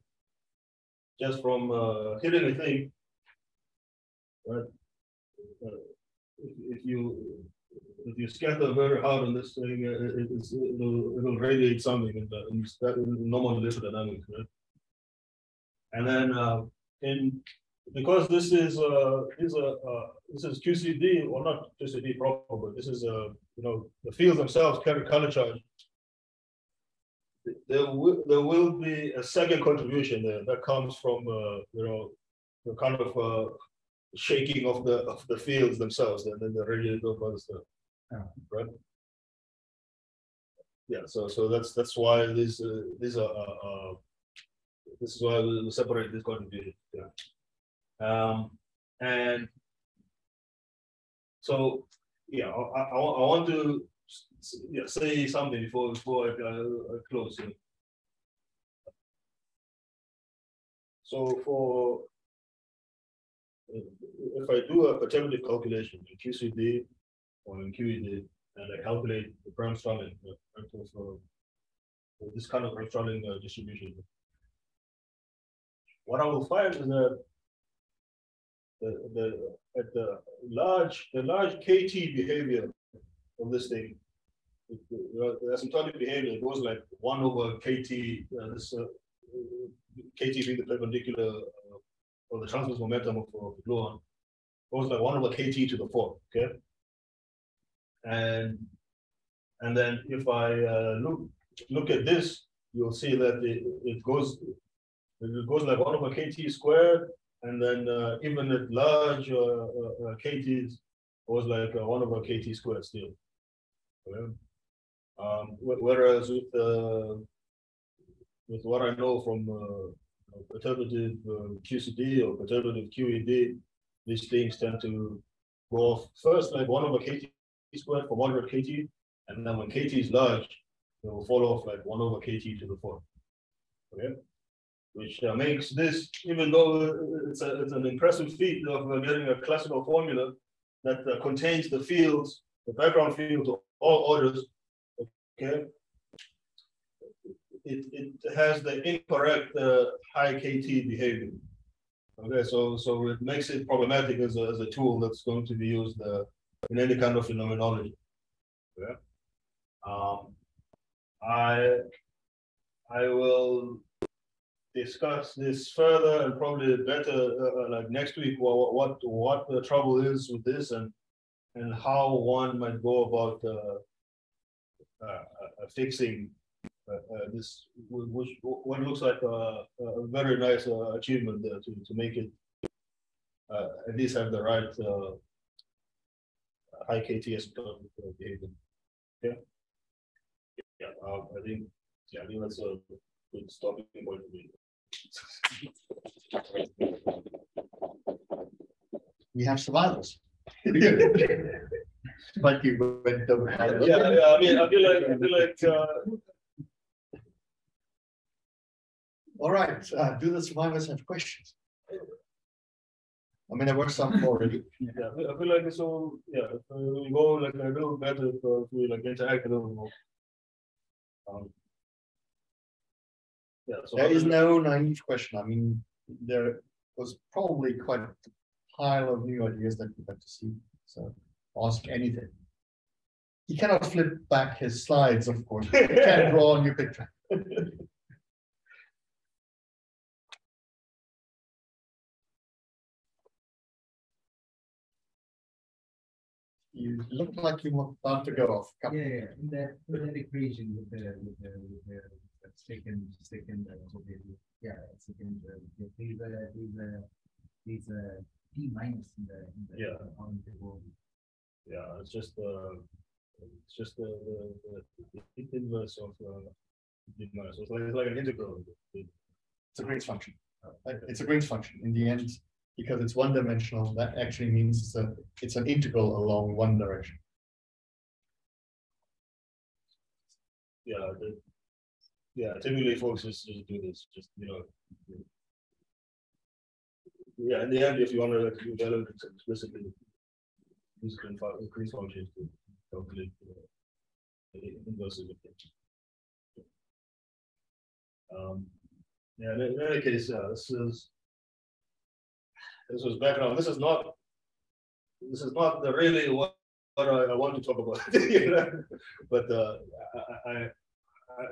just from, uh, hitting a thing. Right? Uh, If, if you, if you scatter very hard on this thing, uh, it, it'll, it'll radiate something in the, in in normal electrodynamics, right? And then, uh, in, because this is, uh, is a, uh, this is QCD, or not QCD proper, but this is, uh, you know, the fields themselves carry color charge. There will, there will be a second contribution there that comes from, uh, you know, the kind of, uh, shaking of the, of the fields themselves, and then the radiated of stuff. Yeah. Right? Yeah, so, so that's, that's why these, uh, these are, uh, uh, this is why we separate this contribution, yeah. Um, and so, yeah, I, I, I want to yeah, say something before, before I, I close. So for if I do a perturbative calculation in QCD or in QED, and I calculate the Bremsstrahlung, for for this kind of Bremsstrahlung uh, distribution, what I will find is that the, the, at the large, the large KT behavior of this thing, the- the the asymptotic behavior it goes like one over KT, uh, this, uh, KT being the perpendicular, uh, or the transverse momentum of, of the gluon, goes like one over KT to the fourth, okay? And, and then if I, uh, look, look at this, you'll see that it, it goes, it goes like one over KT squared, and then, uh, even at large, uh, uh, uh, KTs was like uh, one over KT squared still. Okay? Um, whereas with, uh, with what I know from, perturbative uh, QCD or perturbative QED, these things tend to go off first like one over KT squared for moderate KT, And then when KT is large, it will fall off like one over KT to the fourth. Okay? Which uh, makes this, even though it's, a, it's an impressive feat of uh, getting a classical formula that uh, contains the fields, the background fields of all orders, okay? It, it has the incorrect uh, high KT behavior. Okay, so so it makes it problematic as a, as a tool that's going to be used uh, in any kind of phenomenology. Yeah. Um, I I will discuss this further and probably better uh, uh, like next week what what what the trouble is with this and and how one might go about uh, uh, uh fixing uh, this which what looks like a, a very nice achievement to to make it at least have the right high KTS behavior. Yeah. Yeah, I think yeah, I think that's a good stopping point for me. We have survivors. But you went over. Yeah, yeah, I mean, I feel like, I feel like, uh, All right, uh, do the survivors have questions? I mean, there were some already. yeah, I feel- like it's so, yeah, if we go like a little better, if uh, if we like interact a little more. Um, Yeah, so. There is other- no naive question. I mean, there was probably quite a pile of new ideas that we had to see. So ask anything. He cannot flip back his slides, of course. He can't draw a new picture. You look like you were about to go off. Come. Yeah, yeah, in that, in that equation with the, with the, with the, the second, second, uh, yeah, second, uh, the- these are, these are, these are P minus in the, in the. Yeah. On the wall. Yeah, it's just, uh, it's just the, the, the the inverse of, uh. the inverse. So It's like, it's like an integral. It's a Green's function. Uh, It's a Green's function in the end, because it's one dimensional, that actually means it's a, it's an integral along one direction. Yeah, the. Yeah, typically folks just, just do this, just, you know. Yeah, in the end, if you want to like elements explicitly. Use Green's functions to calculate. uh, The inverse of things. Um, yeah, in any case, uh, this is. This was background, this is not. This is not the really what, what I, I want to talk about, you know, but, uh, I, I, I.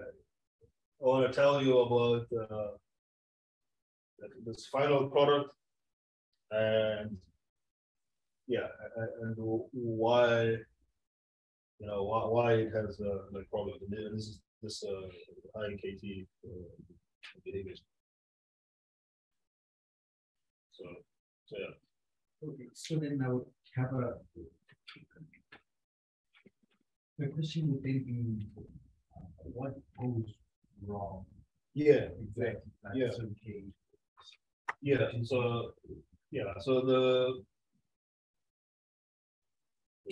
Want to tell you about, uh. This final product. And. Yeah, and why. You know, why, why it has a, like problem, this is, this, uh, high KT. uh, behaviors. So, yeah. Okay, so then I would have a. The question would then be, uh, what goes wrong Yeah, exactly? like, Yeah. Yeah, so, yeah, so the.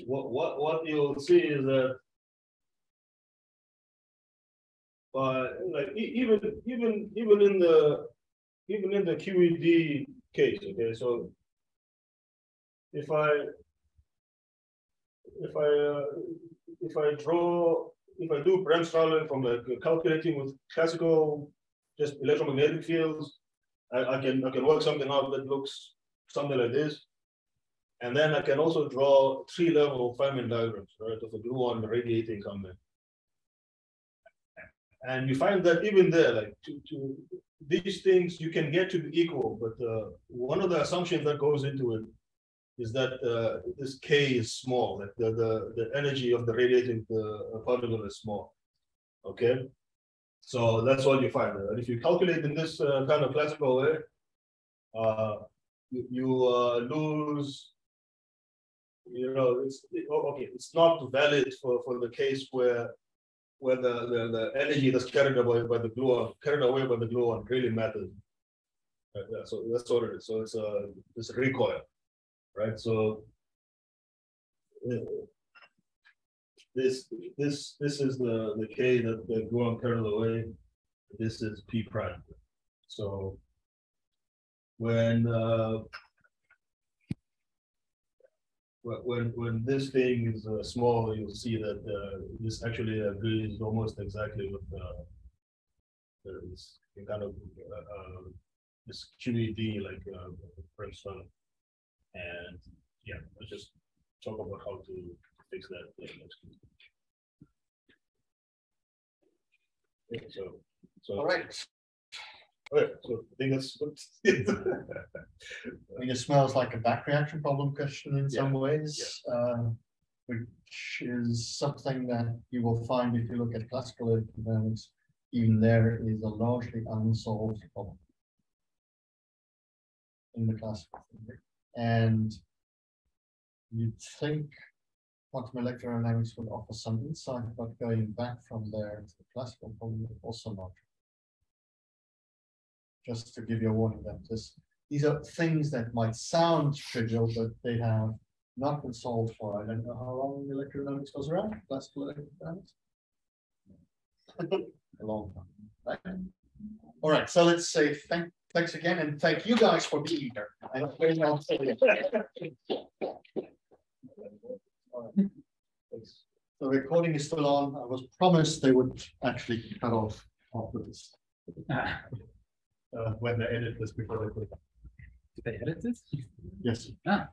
What, what, what you'll see is that. But like even, even, even in the, even in the QED case, okay, so. If I. If I, uh, if I draw, if I do Bremsstrahlung from like calculating with classical, just electromagnetic fields. I, I can, I can work something out that looks something like this. And then I can also draw tree level Feynman diagrams, right, of a gluon radiating something. And you find that even there, like to, to, these things you can get to be equal, but, uh, one of the assumptions that goes into it. Is that, uh, this K is small, like the, the, the energy of the radiating, the particle is small. Okay? So that's what you find. And if you calculate in this uh, kind of classical way, uh, you, you uh, lose. You know, it's it- okay. It's not valid for, for the case where where the, the, the energy that's carried away by the gluon carried away by the gluon really matters. Uh, yeah, so that's what it is. So it's a it's a recoil, right? So. uh, this, this, this is the, the K that, the gluon curl away. This is P prime. So. When, uh. When, when, this thing is, uh, small, you'll see that, uh, this actually agrees almost exactly with, uh. There is a kind of, uh, uh, this QED like, uh. And, yeah, let's just talk about how to fix that. Yeah, so, so. All right, So I think that's. I mean, it smells like a back reaction problem question in some ways. uh, Which is something that you will find if you look at classical electrodynamics. Even there is a largely unsolved problem. In the classical theory, and. You'd think quantum electrodynamics would offer some insight, but going back from there to the classical problem is also not just to give you a warning that this, these are things that might sound trivial, but they have not been solved for, I don't know how long electrodynamics goes around, classical electrodynamics. A long time, right? All right, so let's say thank, thanks again, and thank you guys for being here. The recording is still on, I was promised they would actually cut off after this. Ah. Uh, when they edit this before they put it. Did they edit this? Yes. Ah.